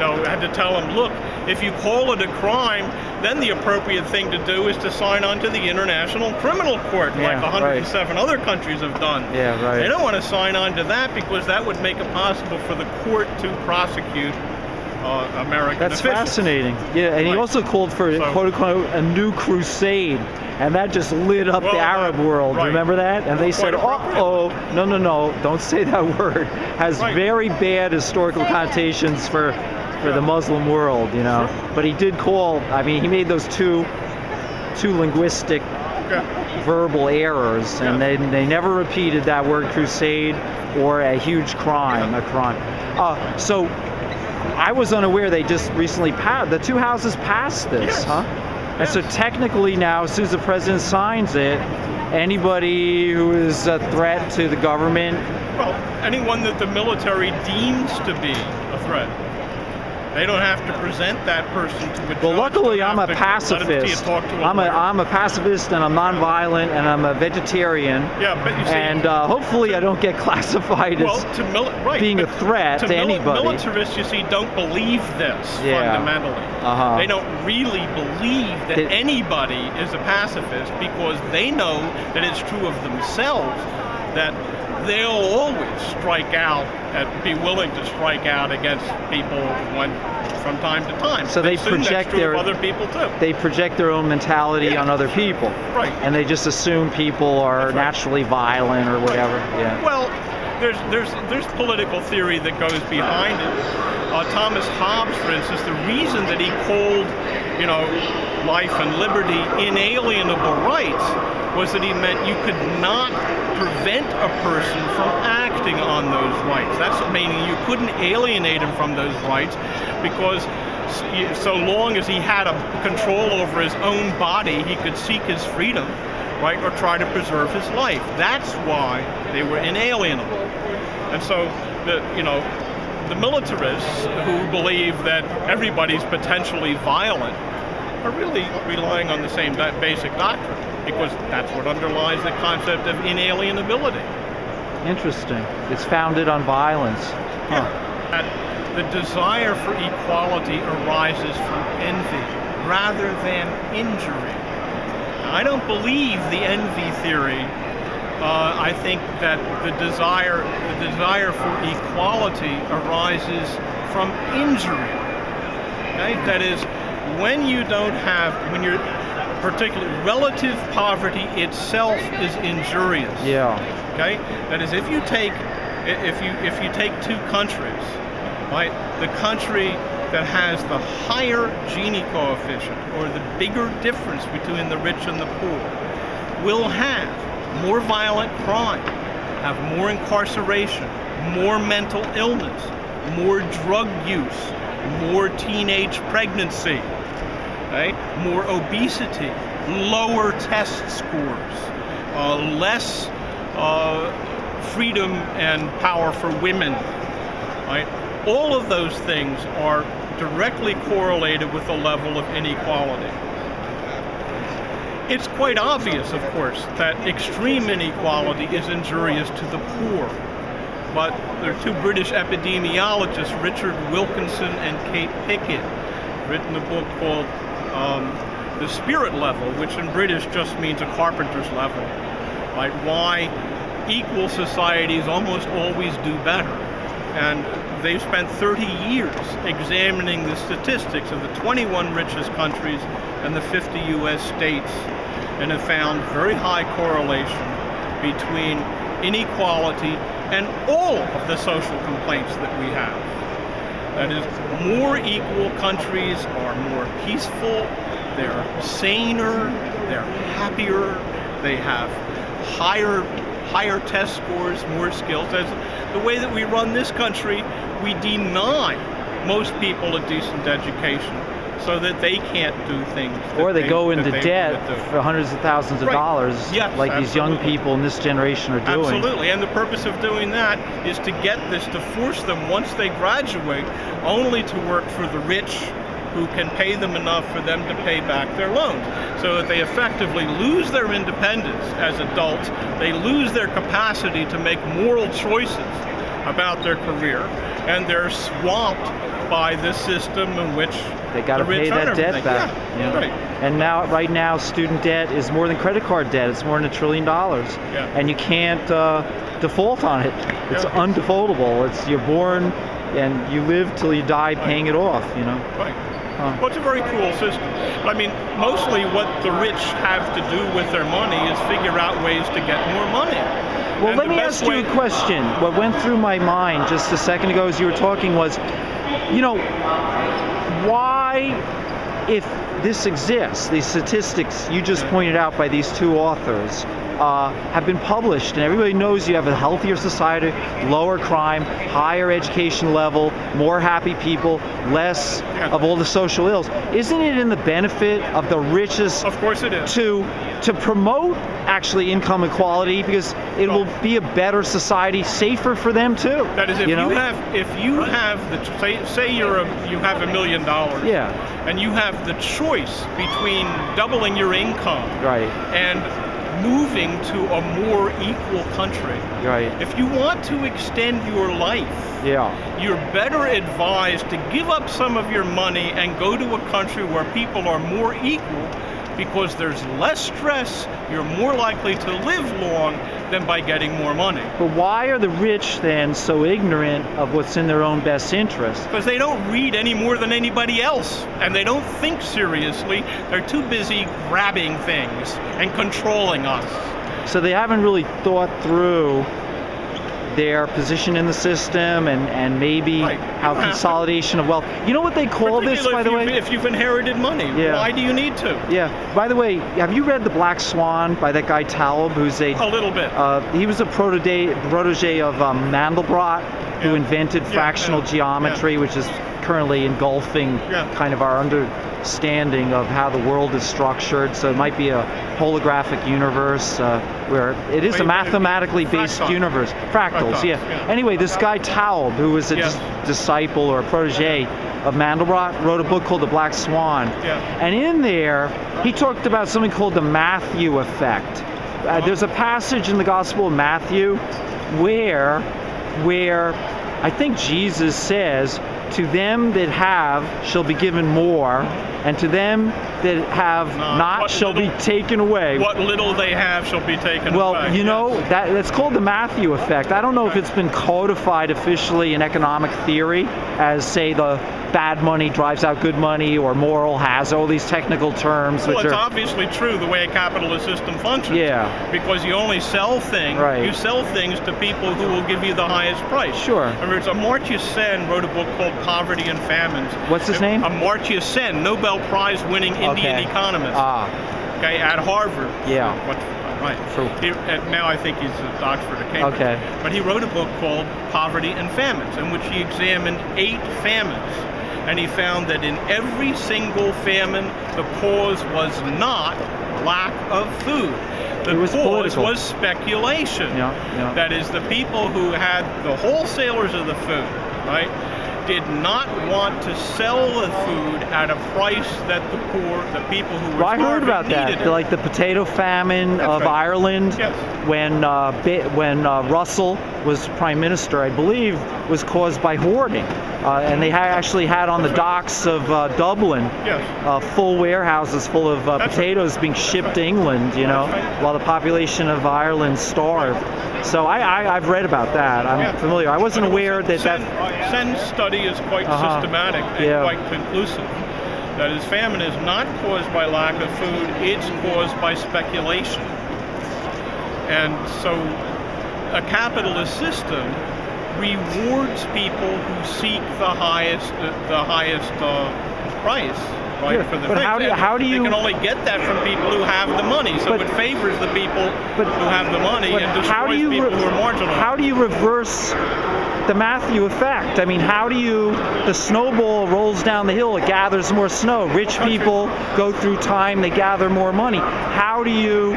know, had to tell him, look, if you call it a crime, then the appropriate thing to do is to sign on to the International Criminal Court, Yeah, like 107 other countries have done. Yeah, right. They don't want to sign on to that because that would make it possible for the court to prosecute uh, American That's officials. fascinating. Yeah, and he also called for So- quote unquote a new crusade, and that just lit up Well, the uh, Arab world. right. Remember that? And they said, Quite "Uh oh, no, no, no, don't say that word." Has Right. very bad historical connotations for for the Muslim world, you know. Sure. But he did call. I mean, he made those two two linguistic Yeah. verbal errors, and they, they never repeated that word crusade or a huge crime, a crime. Uh, so I was unaware they just recently passed, the two houses passed this, Yes. huh? And so technically now, as soon as the president signs it, anybody who is a threat to the government, Well, anyone that the military deems to be a threat. They don't have to present that person to a judge. well, luckily I'm a have to let him see you pacifist. to I'm a. I'm a pacifist and I'm nonviolent and I'm a vegetarian. Yeah, but you see, And uh, hopefully I don't get classified well, as to mili- right, being a threat to mili- anybody. Militarists, you see, don't believe this Yeah. fundamentally. Uh-huh. They don't really believe that They- anybody is a pacifist because they know that it's true of themselves that they'll always strike out and be willing to strike out against people when from time to time. So they project their- other people too. they project their own mentality Yeah. on other people. Right. And they just assume people are right. naturally violent or whatever. Yeah. Well, there's there's there's political theory that goes behind it. Uh, Thomas Hobbes, for instance, the reason that he called, you know, life and liberty inalienable rights was that he meant you could not prevent a person from acting on those rights. That's meaning you couldn't alienate him from those rights because so long as he had a control over his own body, he could seek his freedom, right, or try to preserve his life. That's why they were inalienable. And so, the you know, the militarists who believe that everybody's potentially violent are really relying on the same basic doctrine because that's what underlies the concept of inalienability. Interesting. It's founded on violence. Huh. That the desire for equality arises from envy rather than injury. I don't believe the envy theory. Uh, I think that the desire, the desire for equality arises from injury. Okay? That is, when you don't have, when you're, particularly relative poverty itself is injurious. Yeah. Okay, that is, if you take if you if you take two countries, right, the country that has the higher Gini coefficient or the bigger difference between the rich and the poor will have more violent crime, have more incarceration, more mental illness, more drug use, more teenage pregnancy, right? More obesity, lower test scores, uh, less uh, freedom and power for women, right? All of those things are directly correlated with the level of inequality. It's quite obvious, of course, that extreme inequality is injurious to the poor. But there are two British epidemiologists, Richard Wilkinson and Kate Pickett, written a book called um, The Spirit Level, which in British just means a carpenter's level. Right? Why equal societies almost always do better. And they've spent 30 years examining the statistics of the 21 richest countries and the 50 US states and have found very high correlation between inequality and all of the social complaints that we have. That is, more equal countries are more peaceful, they're saner, they're happier, they have higher higher test scores, more skills. As the way that we run this country, we deny most people a decent education so that they can't do things. Or they, go into they debt for hundreds of thousands of Right. dollars, Yes, like these young people in this generation are doing. Absolutely, and the purpose of doing that is to get this to force them once they graduate only to work for the rich who can pay them enough for them to pay back their loans so that they effectively lose their independence as adults they lose their capacity to make moral choices about their career and they're swamped by this system in which They got to the pay that debt back. Yeah, know? right. And now, right now, student debt is more than credit card debt. It's more than a trillion dollars, Yeah. and you can't uh, default on it. It's Yeah. undefaultable. It's you're born and you live till you die paying it off. You know. Right. Huh. Well, it's a very cruel system. I mean, mostly what the rich have to do with their money is figure out ways to get more money. Well, And let me ask you a question. What went through my mind just a second ago as you were talking was, you know, why, if this exists, these statistics you just pointed out by these two authors, uh, have been published, and everybody knows you have a healthier society, lower crime, higher education level, more happy people, less of all the social ills. Isn't it in the benefit of the richest Of course it is. to to promote actually income equality because it will be a better society, safer for them too. That is, if you you, know? have if you have the say say you're a you have a million dollars, yeah, and you have the choice between doubling your income right, and moving to a more equal country. right, If you want to extend your life, yeah, you're better advised to give up some of your money and go to a country where people are more equal because there's less stress, you're more likely to live long than by getting more money. But why are the rich then so ignorant of what's in their own best interest? Because they don't read any more than anybody else and they don't think seriously. They're too busy grabbing things and controlling us. So they haven't really thought through their position in the system and, and maybe Right. how consolidation of wealth. You know what they call this, by the way? If you've inherited money, Yeah. why do you need to? Yeah. By the way, have you read The Black Swan by that guy Taleb, who's a A little bit. Uh, he was a protege, protege of um, Mandelbrot, who Yeah. invented fractional yeah, geometry, which is currently engulfing Yeah. kind of our understanding of how the world is structured. So it might be a holographic universe uh, where it is a Wait, wait, mathematically based fractals. universe. Fractals, Fractals, yeah. yeah. Anyway, this guy Taub, who was a Yeah. dis- disciple or a protege of Mandelbrot, wrote a book called The Black Swan. And in there, he talked about something called the Matthew effect. Uh, there's a passage in the Gospel of Matthew where, where I think Jesus says, "To them that have shall be given more, and to them that have Not. shall be taken away." what little they have shall be taken Well, away. Well, you know Yes. that that's called the Matthew effect. I don't know if it's been codified officially in economic theory as say the bad money drives out good money or moral hazard, all these technical terms Well, it's are obviously true the way a capitalist system functions. Yeah. Because you only sell things. Right. You sell things to people who will give you the highest price. Sure. Remember, it's Amartya Sen wrote a book called Poverty and Famines. What's his name? Amartya Sen, Nobel Prize winning Indian Okay. economist. ah okay, at Harvard. Yeah. What, right. For- He, now I think he's at Oxford or Cambridge. Okay. But he wrote a book called Poverty and Famines, in which he examined eight famines. And he found that in every single famine, the cause was not lack of food. The It was cause political. was speculation. Yeah, yeah. That is, the people who had the wholesalers of the food, right, did not want to sell the food at a price that the poor, the people who were Well, I heard about that. it. Like the potato famine That's of right. Ireland, Yes. when uh, when uh, Russell was prime minister, I believe, was caused by hoarding, uh, and they ha- actually had on the docks of uh, Dublin Yes. uh, full warehouses full of uh, That's right. potatoes being shipped to England. You know, while the population of Ireland starved. So I, I I've read about that. I'm Yeah. familiar. I wasn't aware that Sen, that. Sen's study is quite Uh-huh. systematic and Yeah. quite conclusive. That is, famine is not caused by lack of food, it's caused by speculation. And so a capitalist system rewards people who seek the highest the highest uh, price right? Yeah, for the but things. how do you- how do They you- can only get that from people who have the money, so But- it favors the people but- who have the money and how do destroys you people who are marginalized. how do you reverse the Matthew effect? I mean, how do you the snowball rolls down the hill, it gathers more snow. Rich people go through time, they gather more money. How do you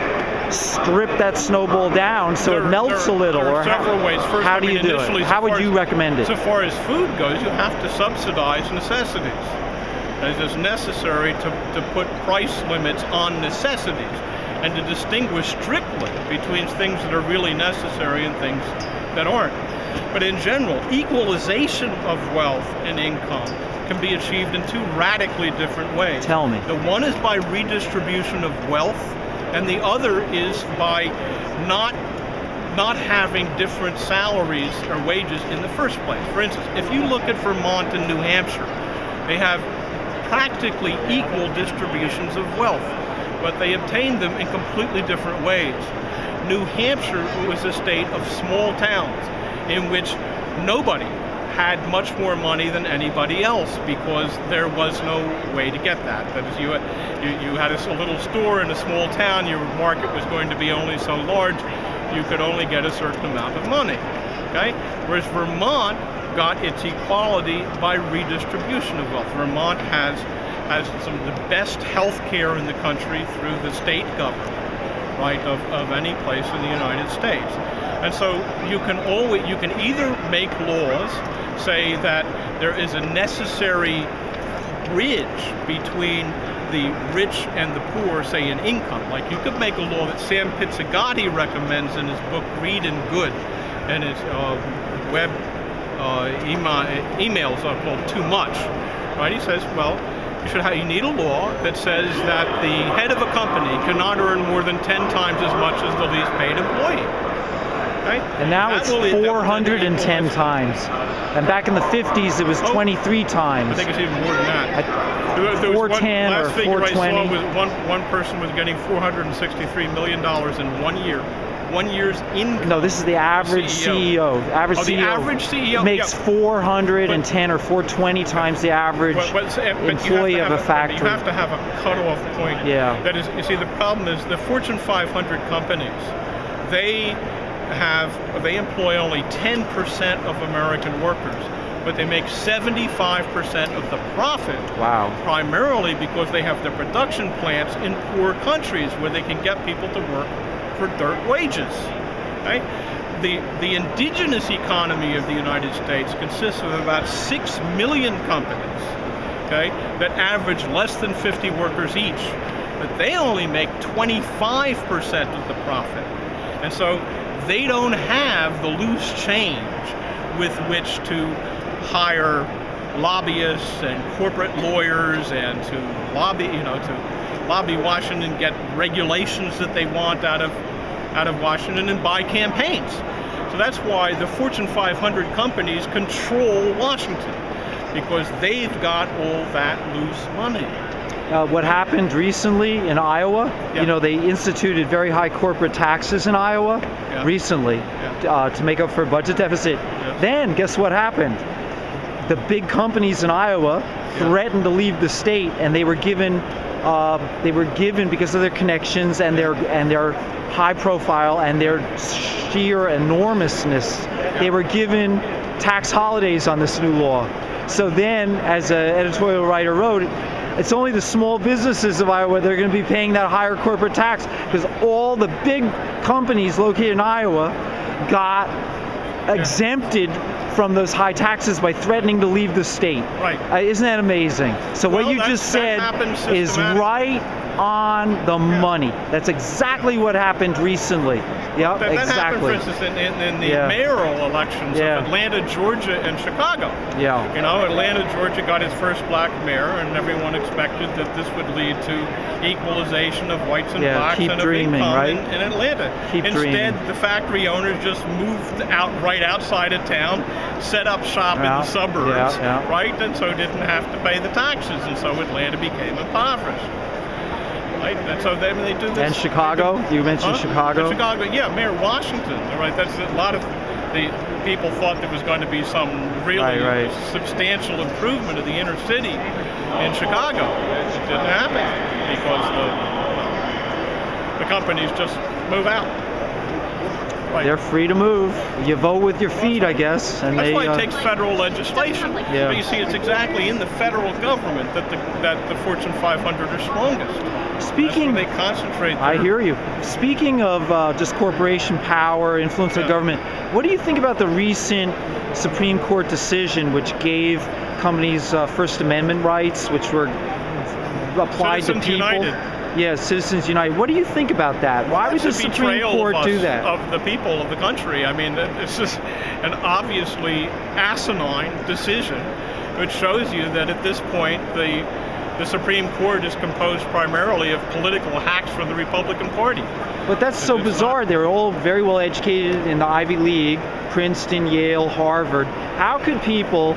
strip that snowball down so There- it melts there- a little? there are or how, ways. First, how I do you do it? so How would you as- recommend it? So far as food goes, you have to subsidize necessities. It is necessary to, to put price limits on necessities and to distinguish strictly between things that are really necessary and things that aren't. But in general, equalization of wealth and income can be achieved in two radically different ways. Tell me. The one is by redistribution of wealth, and the other is by not not having different salaries or wages in the first place. For instance, if you look at Vermont and New Hampshire, they have practically equal distributions of wealth, but they obtain them in completely different ways. New Hampshire was a state of small towns in which nobody had much more money than anybody else because there was no way to get that. That is, you, you, you had a little store in a small town, your market was going to be only so large, you could only get a certain amount of money. Okay? Whereas Vermont got its equality by redistribution of wealth. Vermont has has some of the best health care in the country through the state government right, of, of any place in the United States. And so you can always, you can either make laws say that there is a necessary bridge between the rich and the poor, say in income. Like you could make a law that Sam Pizzigati recommends in his book Greed and Good and his uh, web uh, ema- emails are called Too Much. Right? He says, well, you should have, you need a law that says that the head of a company cannot earn more than 10 times as much as the least paid employee. Right? And now it's will- that will 410 times. And back in the 50s, it was 23 times. I think it's even more than that. I- There, there was one, 410 or last figure I saw was one, one person was getting $463 million in one year. One year's income. No, this is the average CEO. CEO. Oh, average Oh, the CEO average CEO, makes yeah. 410 or 420 times the average But, but, but employee of have a factory. You have to have a cutoff point. Yeah. That is, you see, the problem is the Fortune 500 companies, they have, they employ only 10% of American workers, but they make 75% of the profit Wow. primarily because they have their production plants in poor countries where they can get people to work for dirt wages. Right? The, the indigenous economy of the United States consists of about 6 million companies okay, that average less than 50 workers each, but they only make 25% of the profit. And so they don't have the loose change with which to hire lobbyists and corporate lawyers and to lobby, you know, to lobby Washington, get regulations that they want out of out of Washington and buy campaigns. So that's why the Fortune 500 companies control Washington because they've got all that loose money. Uh, what happened recently in Iowa, Yeah. you know, they instituted very high corporate taxes in Iowa recently uh, to make up for a budget deficit. Then, guess what happened? The big companies in Iowa threatened to leave the state, and they were given, uh, they were given because of their connections and their and their high profile and their sheer enormousness. They were given tax holidays on this new law. So then, as an editorial writer wrote, it's only the small businesses of Iowa that are going to be paying that higher corporate tax because all the big companies located in Iowa got exempted from those high taxes by threatening to leave the state. Right. Uh, isn't that amazing? So what you just said is right on the money. That's exactly what happened recently. Yep, That, that happened, exactly. for instance, in, in, in the Yeah. mayoral elections Yeah. of Atlanta, Georgia, and Chicago. Yeah. You know, Atlanta, Georgia got its first black mayor, and everyone expected that this would lead to equalization of whites and Yeah, blacks and dreaming, of income right? in, in Atlanta. Keep Instead, dreaming. the factory owners just moved out right outside of town, set up shop Yeah, in the suburbs, yeah, yeah. right, and so didn't have to pay the taxes, and so Atlanta became impoverished. Right, and so they, they do this. And Chicago? You mentioned Huh? Chicago? Chicago, yeah, Mayor Washington. Right, that's a lot of the people thought there was going to be some really Right, right. substantial improvement of the inner city in Chicago. It didn't happen because the the companies just move out. Right. They're free to move. You vote with your feet, I guess, and That's they. why uh, it takes federal legislation. Yeah. But you see, it's exactly in the federal government that the that the Fortune 500 are strongest. That's Speaking, where they concentrate. I hear you. Speaking of uh, just corporation power, influence of government, what do you think about the recent Supreme Court decision which gave companies uh, First Amendment rights, which were applied Citizens to people? United. Yeah, Citizens United. What do you think about that? Why would the Supreme Court of do that? Of the people of the country. I mean, this is an obviously asinine decision, which shows you that at this point the the Supreme Court is composed primarily of political hacks from the Republican Party. But that's so It's bizarre. not- They're all very well educated in the Ivy League, Princeton, Yale, Harvard. How could people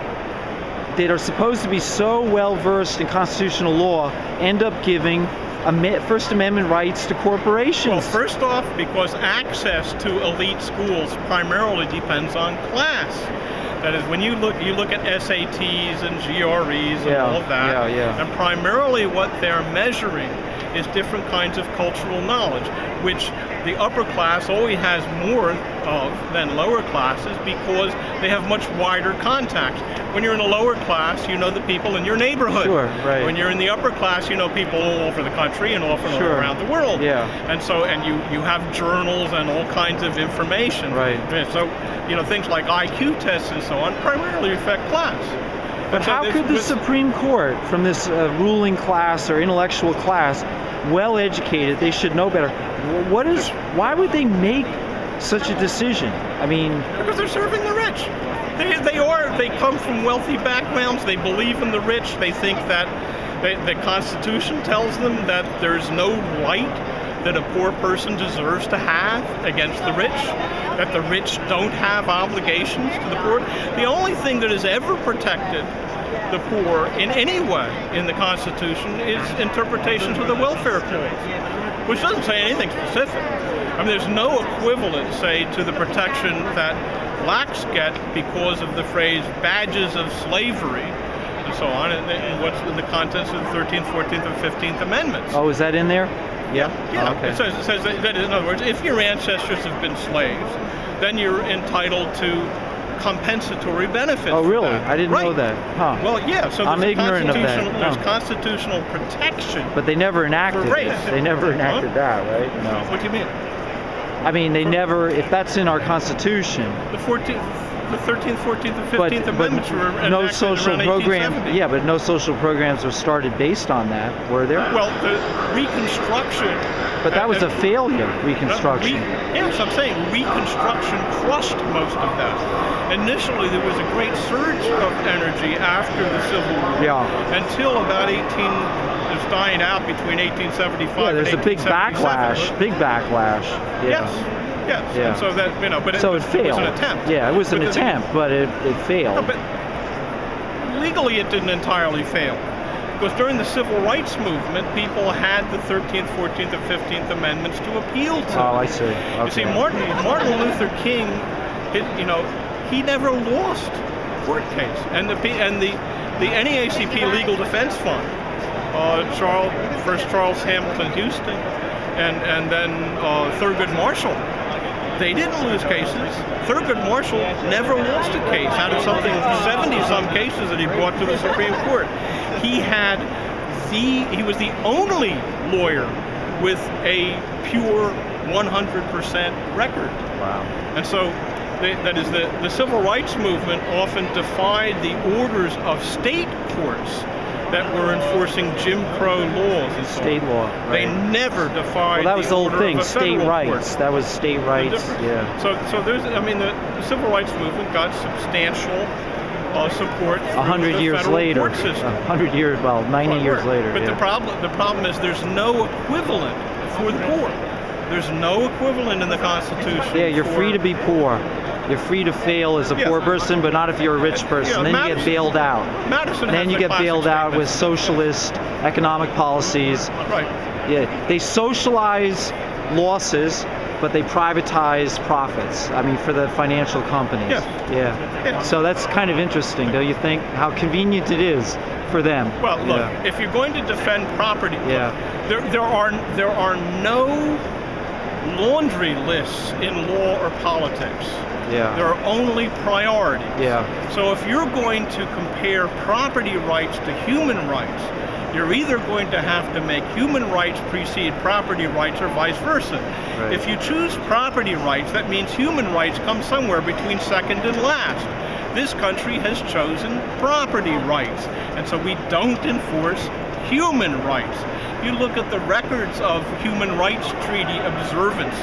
that are supposed to be so well versed in constitutional law end up giving First Amendment rights to corporations? Well, first off, because access to elite schools primarily depends on class. That is, when you look, you look at SATs and GREs and Yeah, all of that, yeah, yeah. and primarily what they're measuring is different kinds of cultural knowledge, which the upper class always has more of than lower classes because they have much wider contacts. When you're in a lower class, you know the people in your neighborhood. Sure, right. When you're in the upper class, you know people all over the country and often Sure. all around the world. Yeah. And so, and you you have journals and all kinds of information. Right. So, you know, things like IQ tests and so on primarily affect class. But so how this- could the this- Supreme Court, from this uh, ruling class or intellectual class, well educated, they should know better. What is? Why would they make such a decision? I mean, Because they're serving the rich. They, they are. They come from wealthy backgrounds. They believe in the rich. They think that they, the Constitution tells them that there's no right that a poor person deserves to have against the rich. That the rich don't have obligations to the poor. The only thing that has ever protected the poor in any way in the Constitution is interpretations of the welfare clause, which doesn't say anything specific. I mean, there's no equivalent, say, to the protection that blacks get because of the phrase badges of slavery and so on, and, and what's in the contents of the 13th, 14th, and 15th Amendments. oh, is that in there? Yeah. Yeah, Oh, okay. it says, it says that, that in other words, if your ancestors have been slaves, then you're entitled to compensatory benefits. Oh, really? I didn't know that. Huh. Well, yeah. So I'm there's ignorant of that. constitutional- There's constitutional protection. But they never enacted race. it. They never enacted Huh? that, right? No. What do you mean? I mean, they never. If that's in our Constitution, The 14th, the 13th, 14th, and 15th but, Amendments were but no social program. Yeah, but no social programs were started based on that, were there? Well, the Reconstruction. But that was uh, a failure. uh, Reconstruction. Re- yes, I'm saying Reconstruction crushed most of that. Initially, there was a great surge of energy after the Civil War. Yeah. Until about 18, it was dying out between 1875 Yeah, there's a big backlash. Big backlash. Yeah. Yes. Yes. Yeah. And so that you know, but it, So it was, failed. was an attempt. Yeah, it was an But the attempt, but it, it No, failed. but legally it didn't entirely fail. Because during the civil rights movement, people had the 13th, 14th, and 15th Amendments to appeal to. oh, I see. Okay. You see, Martin, Martin Luther King, hit, you know, he never lost a court case. And the, P- and the, the NAACP Legal Defense Fund, uh, Charles, first Charles Hamilton Houston, and, and then uh, Thurgood Marshall, they didn't lose cases. Thurgood Marshall never lost a case out of something 70 some cases that he brought to the Supreme Court. He had the he was the only lawyer with a pure 100% record. Wow. And so they, that is the, the civil rights movement often defied the orders of state courts that were enforcing Jim Crow laws and so. State law. They never defied well, that was the whole order thing. State rights. court. That was state rights. Yeah. So, so there's, I mean, the, the civil rights movement got substantial uh, support. A hundred years later. A hundred years. Well, ninety Well, years later. But yeah. the problem, the problem is there's no equivalent for the poor. There's no equivalent in the Constitution. Yeah, you're free to be poor. You're free to fail as a Yeah. poor person, but not if you're a rich person. then you get bailed out. Madison then you get bailed out with socialist economic policies. Right. Yeah, they socialize losses but they privatize profits. I mean, for the financial companies. Yes. Yeah. Yeah. So that's kind of interesting, don't you think? How convenient it is for them. Well, look, Yeah. if you're going to defend property, look, Yeah. there, there are there are no laundry lists in law or politics. Yeah. There are only priorities. Yeah. So if you're going to compare property rights to human rights, you're either going to have to make human rights precede property rights or vice versa. Right. If you choose property rights, that means human rights come somewhere between second and last. This country has chosen property rights, and so we don't enforce human rights. You look at the records of human rights treaty observance,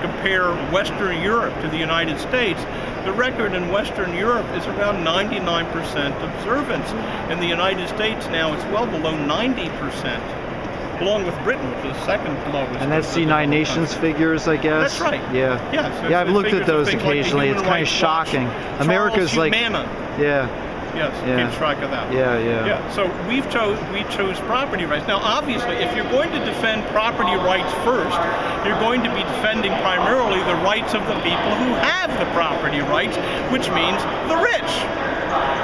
compare Western Europe to the United States, the record in Western Europe is around 99% observance. In the United States now it's well below 90%, along with Britain, which is the second lowest. And that's the United Nations figures, I guess. That's right. Yeah. Yes, it's- Yeah, I've looked at those things like occasionally. It's kind of Watch. shocking. Charles America's like, Humana, yeah, yes, Yeah. keeps track of that. yeah, yeah, Yeah, so we've chose we chose property rights. Now, obviously, if you're going to defend property rights first, you're going to be defending primarily the rights of the people who have the property rights, which means the rich.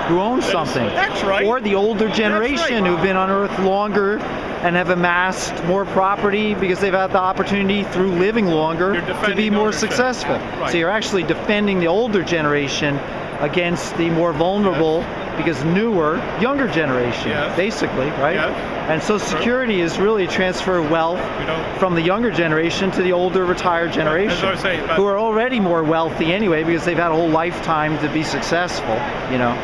Who That's- something? that's right. Or the older generation right. who've been on Earth longer and have amassed more property because they've had the opportunity through living longer to be more ownership. successful. Right. So you're actually defending the older generation against the more vulnerable because newer, younger generation, Yes. basically, right? Yes. And so Security is really a transfer of wealth from the younger generation to the older retired generation, saying, who are already more wealthy anyway because they've had a whole lifetime to be successful, you know.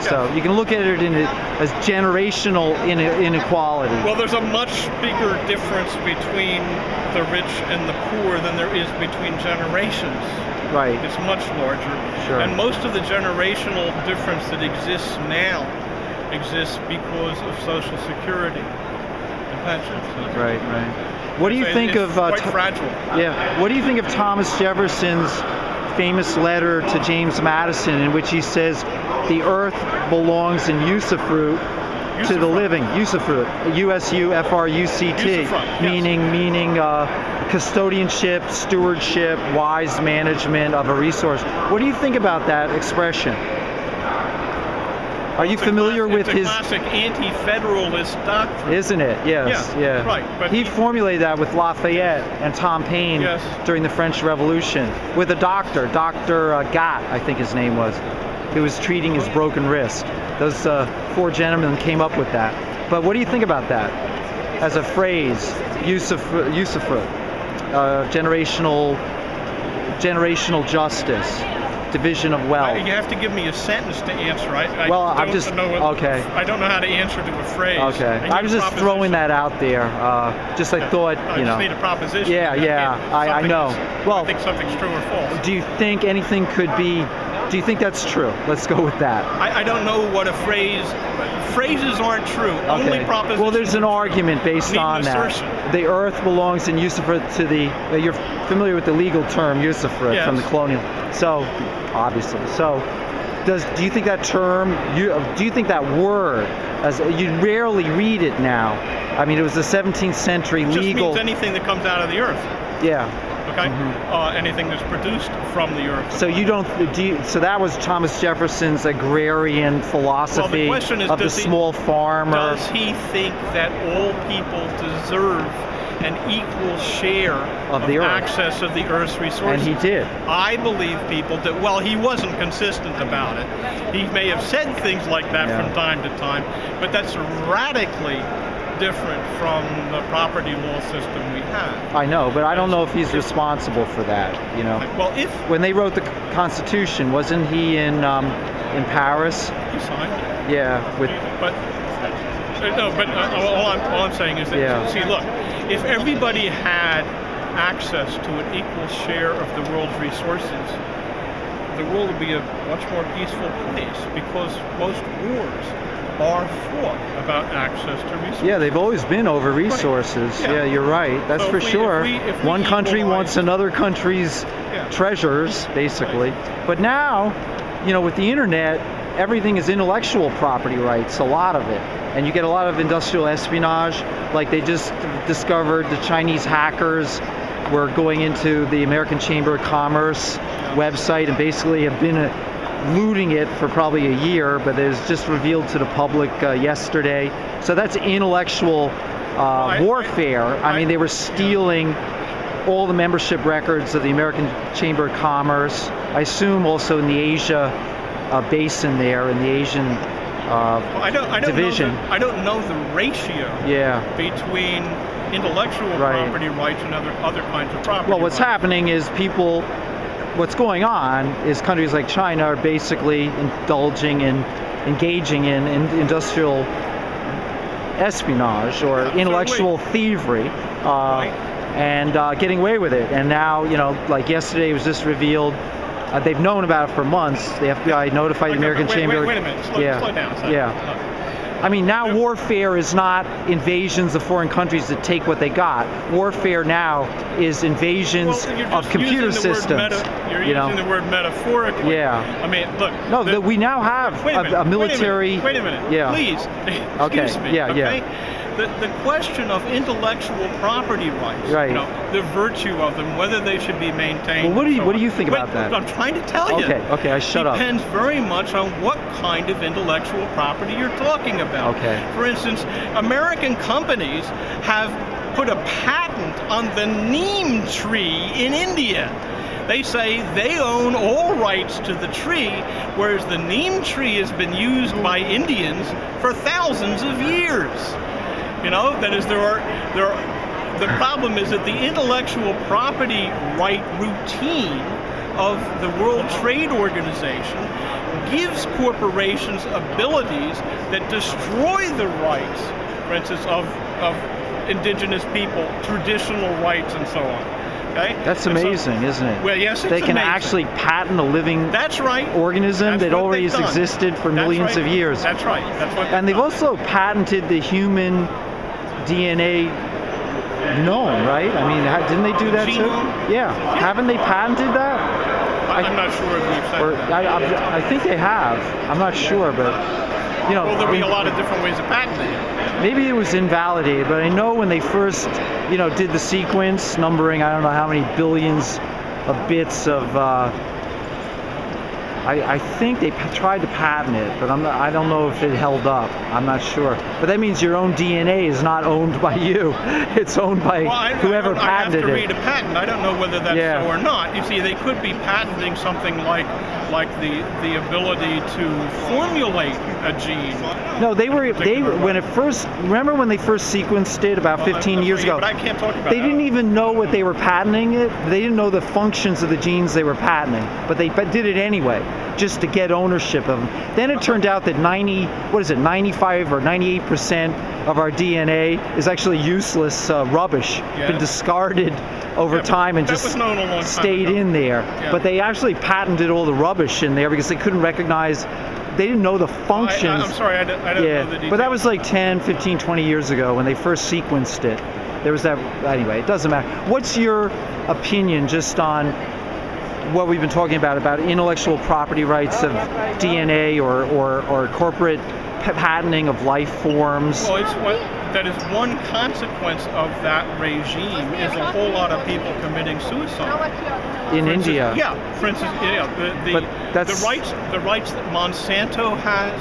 So you can look at it in a, as generational ine- inequality. Well, there's a much bigger difference between the rich and the poor than there is between generations. Right. It's much larger. Sure. And most of the generational difference that exists now exists because of Social Security and pensions. Right, right. What do you think of uh, fragile. Yeah. What do you think of Thomas Jefferson's famous letter to James Madison in which he says the earth belongs in usufruct to the living usufruct U S U F R U C T Usufruct, yes. meaning meaning uh, custodianship stewardship wise management of a resource what do you think about that expression are you It's familiar class- with his classic anti-federalist doctrine. isn't it? Yes. Yeah, Yeah. right, but he he- formulated that with Lafayette and Tom Paine Yes. during the French Revolution with a doctor, Doctor uh, Gott, I think his name was, who was treating his broken wrist. Those uh, four gentlemen came up with that. But what do you think about that as a phrase, usufruct, usufruct uh, generational, generational justice, division of wealth? You have to give me a sentence to answer. I, I Well, I'm don't just- know what, okay. I don't know how to answer to a phrase. Okay, I, was just throwing that out there. Uh, just I thought, I you just know. need a proposition. Yeah, yeah, I- I know. Well- I think something's true or false. Do you think anything could be? Do you think that's true? Let's go with that. I, I don't know what a phrase. Phrases aren't true. Only Okay. propositions. Well, there's an argument based on that. The earth belongs in usufruct to the. uh, You're familiar with the legal term usufruct Yes. from the colonial. So, obviously. So, does do you think that term? You do you think that word? As you rarely read it now. I mean, it was the 17th century Just legal. means anything that comes out of the earth. yeah. Okay. Mm-hmm. Uh, anything that's produced from the earth. So you don't. Do you, so that was Thomas Jefferson's agrarian philosophy question is, of the he- small farmer. Does he think that all people deserve an equal share Of the earth. access of the earth's resources. and he did. I believe people that well, he wasn't consistent about it. He may have said things like that Yeah. from time to time, but that's radically different from the property law system we have. I know, but I don't know if he's responsible for that. You know, Well, if when they wrote the Constitution, wasn't he in um, in Paris? he signed it, Yeah, with but uh, no, but uh, all, I'm, all I'm saying is that Yeah. see, look, if everybody had access to an equal share of the world's resources, the world would be a much more peaceful place because most wars are fought about access to resources. yeah, they've always been over resources. Yeah. Yeah, you're right. That's So for if we- if sure. we- if we One country wants another country's Yeah. treasures, basically. But now, you know, with the internet, everything is intellectual property rights, a lot of it. And you get a lot of industrial espionage. Like they just discovered the Chinese hackers were going into the American Chamber of Commerce website and basically have been uh, looting it for probably a year, but it was just revealed to the public uh, yesterday. So that's intellectual uh, I- I- warfare. I, I- mean, they were stealing all the membership records of the American Chamber of Commerce. I assume also in the Asia uh, basin there, in the Asian. Uh, Well, I don't, I don't Division. Know the, I don't know the ratio yeah. between intellectual Right. property rights and other other kinds of property. Well, what's rights. happening is people. What's going on is countries like China are basically indulging in, engaging in, in industrial espionage or Absolutely. intellectual thievery, uh, Right. and uh, getting away with it. And now, you know, like yesterday was just revealed. Uh, they've known about it for months. The FBI notified the American wait, Chamber. Wait, wait a minute. Slow, yeah, slow down. yeah. I mean, now warfare is not invasions of foreign countries that take what they got. Warfare now is invasions Well, of computer using the word systems. meta- you're you using know? the word metaphorically. Yeah. I mean, look. No, the- that we now have a, a, military. Wait a minute. Wait a minute. Yeah. Please. Okay, Excuse me. yeah, yeah. The, the question of intellectual property rights, Right. you know, the virtue of them, whether they should be maintained. Well, what do you- so what do you think Wait, about that? I'm trying to tell you. Okay, okay, I shut up. Depends very much on what kind of intellectual property you're talking about. Okay. For instance, American companies have put a patent on the neem tree in India. They say they own all rights to the tree, whereas the neem tree has been used by Indians for thousands of years. You know, that is, there are there. Are, the problem is that the intellectual property right routine of the World Trade Organization gives corporations abilities that destroy the rights, for instance, of of indigenous people, traditional rights, and so on. Okay, That's And so- amazing, isn't it? well, yes, it's they can amazing. actually patent a living That's right. organism That's that already has existed for That's millions right. of years. That's right. That's what. and they've done. also patented the human DNA known, right? I mean, ha- didn't they do that too? Yeah. Haven't they patented that? I, am not sure if we've said Or that. I, I, I think they have. I'm not sure, but you know, Well, there'll be in- a lot of different ways of patenting it. maybe it was invalidated, but I know when they first, you know, did the sequence numbering, I don't know how many billions of bits of. Uh, I, I think they p- tried to patent it, but I'm not, I don't know if it held up. I'm not sure. But that means your own DNA is not owned by you. It's owned by Well, I, whoever I, don't- I have to read a patent. I don't know whether that's Yeah. so or not. You see, they could be patenting something like like the the ability to formulate a gene. No, they were they particular when it first remember when they first sequenced it about Well, 15 I'm years ago. But I can't talk about They that. didn't even know what they were patenting it. They didn't know the functions of the genes they were patenting, but they but did it anyway, just to get ownership of them. Then it turned out that 90, what is it, 95 or 98 percent of our DNA is actually useless uh, rubbish, Yeah. been discarded over Yeah, time and just was known a long time stayed in there. Yeah. But they actually patented all the rubbish in there because they couldn't recognize. They didn't know the functions. I, am sorry, I don't, I don't Yeah, know the details. but that was like 10, 15, 20 years ago when they first sequenced it. There was that. Anyway, it doesn't matter. What's your opinion just on what we've been talking about about intellectual property rights of DNA or or, or corporate patenting of life forms? Well, it's what that is one consequence of that regime is a whole lot of people committing suicide. in For instance- India. Yeah, for instance, yeah, the the, But that's- the rights the rights that Monsanto has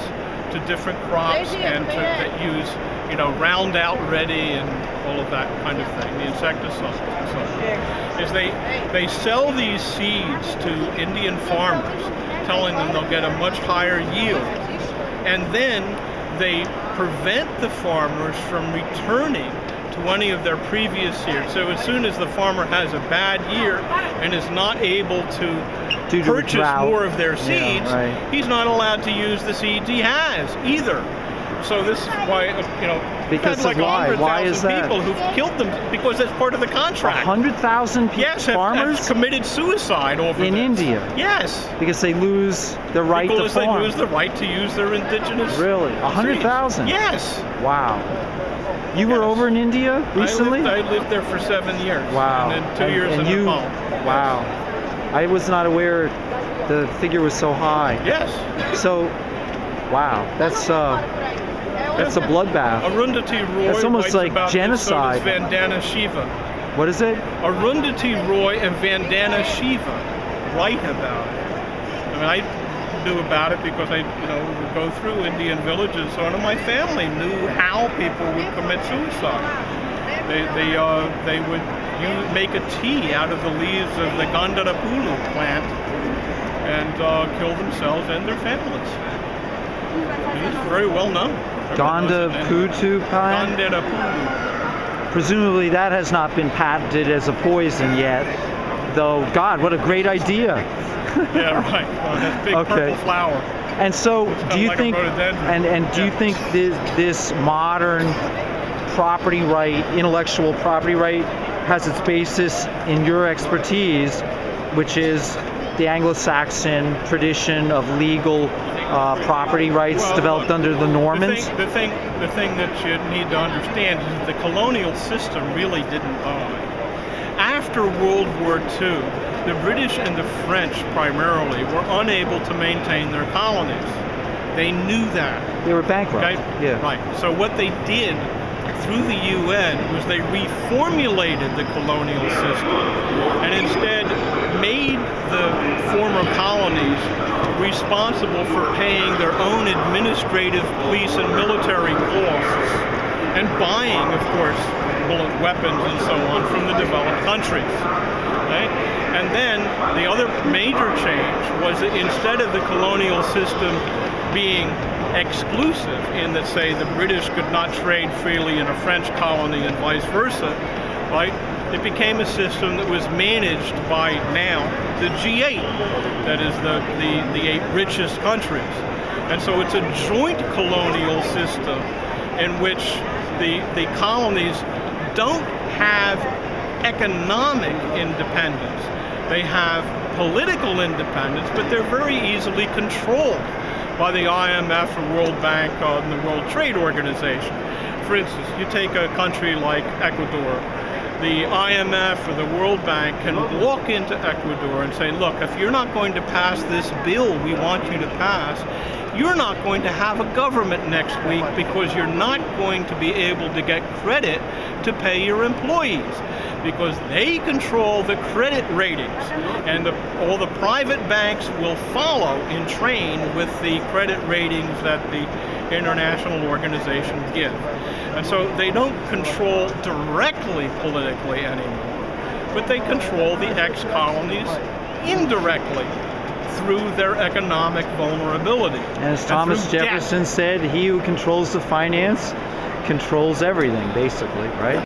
to different crops and to that use you know Roundup Ready and all of that kind of thing, the insecticides and so on, is they they sell these seeds to Indian farmers, telling them they'll get a much higher yield, and then they prevent the farmers from returning to any of their previous years. So as soon as the farmer has a bad year and is not able to Due to purchase more of their Yeah, seeds, right. he's not allowed to use the seeds he has either. So this is why you know Because like why? Why 100,000 is that? people who've killed them because that's part of the contract. hundred thousand Yes, have, farmers have committed suicide over in this. India Yes, because they lose the right because to they farm. lose the right to use their indigenous. Really, a hundred Yes. Wow. You were over in India recently? I lived, I lived there for seven years. Wow. And then two And- years and in you, Nepal. Wow. I was not aware the figure was so high. Yes. So, wow, that's uh, that's a bloodbath. Arundhati Roy That's almost like about genocide. This, so Vandana Shiva. What is it? Arundhati Roy and Vandana Shiva write about it. I mean, I knew about it because I, you know, would go through Indian villages. So, and my family knew how people would commit suicide. They, they, uh, they would use, make a tea out of the leaves of the Gandharapulu plant and uh, kill themselves and their families. It is very well known. Everyone knows Gonda. Putu pine? Presumably that has not been patented as a poison yet. Though, God, what a great idea. Yeah, right. Well, that big Okay. purple flower. And so, do you like think, and, and do you think this, this modern property right, intellectual property right, has its basis in your expertise, which is the Anglo-Saxon tradition of legal uh, property rights Well, developed look, under the Normans? The thing, the thing, the thing that you need to understand is that the colonial system really didn't die. After World War II, the British and the French primarily were unable to maintain their colonies. They knew that. They were bankrupt. Okay? Yeah. Right. So what they did through the UN was they reformulated the colonial system and instead made the former colonies responsible for paying their own administrative, police, and military costs and buying, of course, bullet weapons and so on from the developed countries. Okay? And then the other major change was that instead of the colonial system being exclusive in that, say, the British could not trade freely in a French colony and vice versa, right? It became a system that was managed by now the G8, that is the, the, the eight richest countries. And so it's a joint colonial system in which the, the colonies don't have economic independence. They have political independence, but they're very easily controlled by the IMF, the World Bank, uh, and the World Trade Organization. For instance, you take a country like Ecuador. The IMF or the World Bank can walk into Ecuador and say, look, if you're not going to pass this bill we want you to pass, you're not going to have a government next week because you're not going to be able to get credit to pay your employees because they control the credit ratings and the, all the private banks will follow in train with the credit ratings that the international organizations give. And so they don't control directly politically anymore, but they control the ex-colonies indirectly through their economic vulnerability. And as And Thomas debt. Jefferson said, he who controls the finance controls everything, basically, right?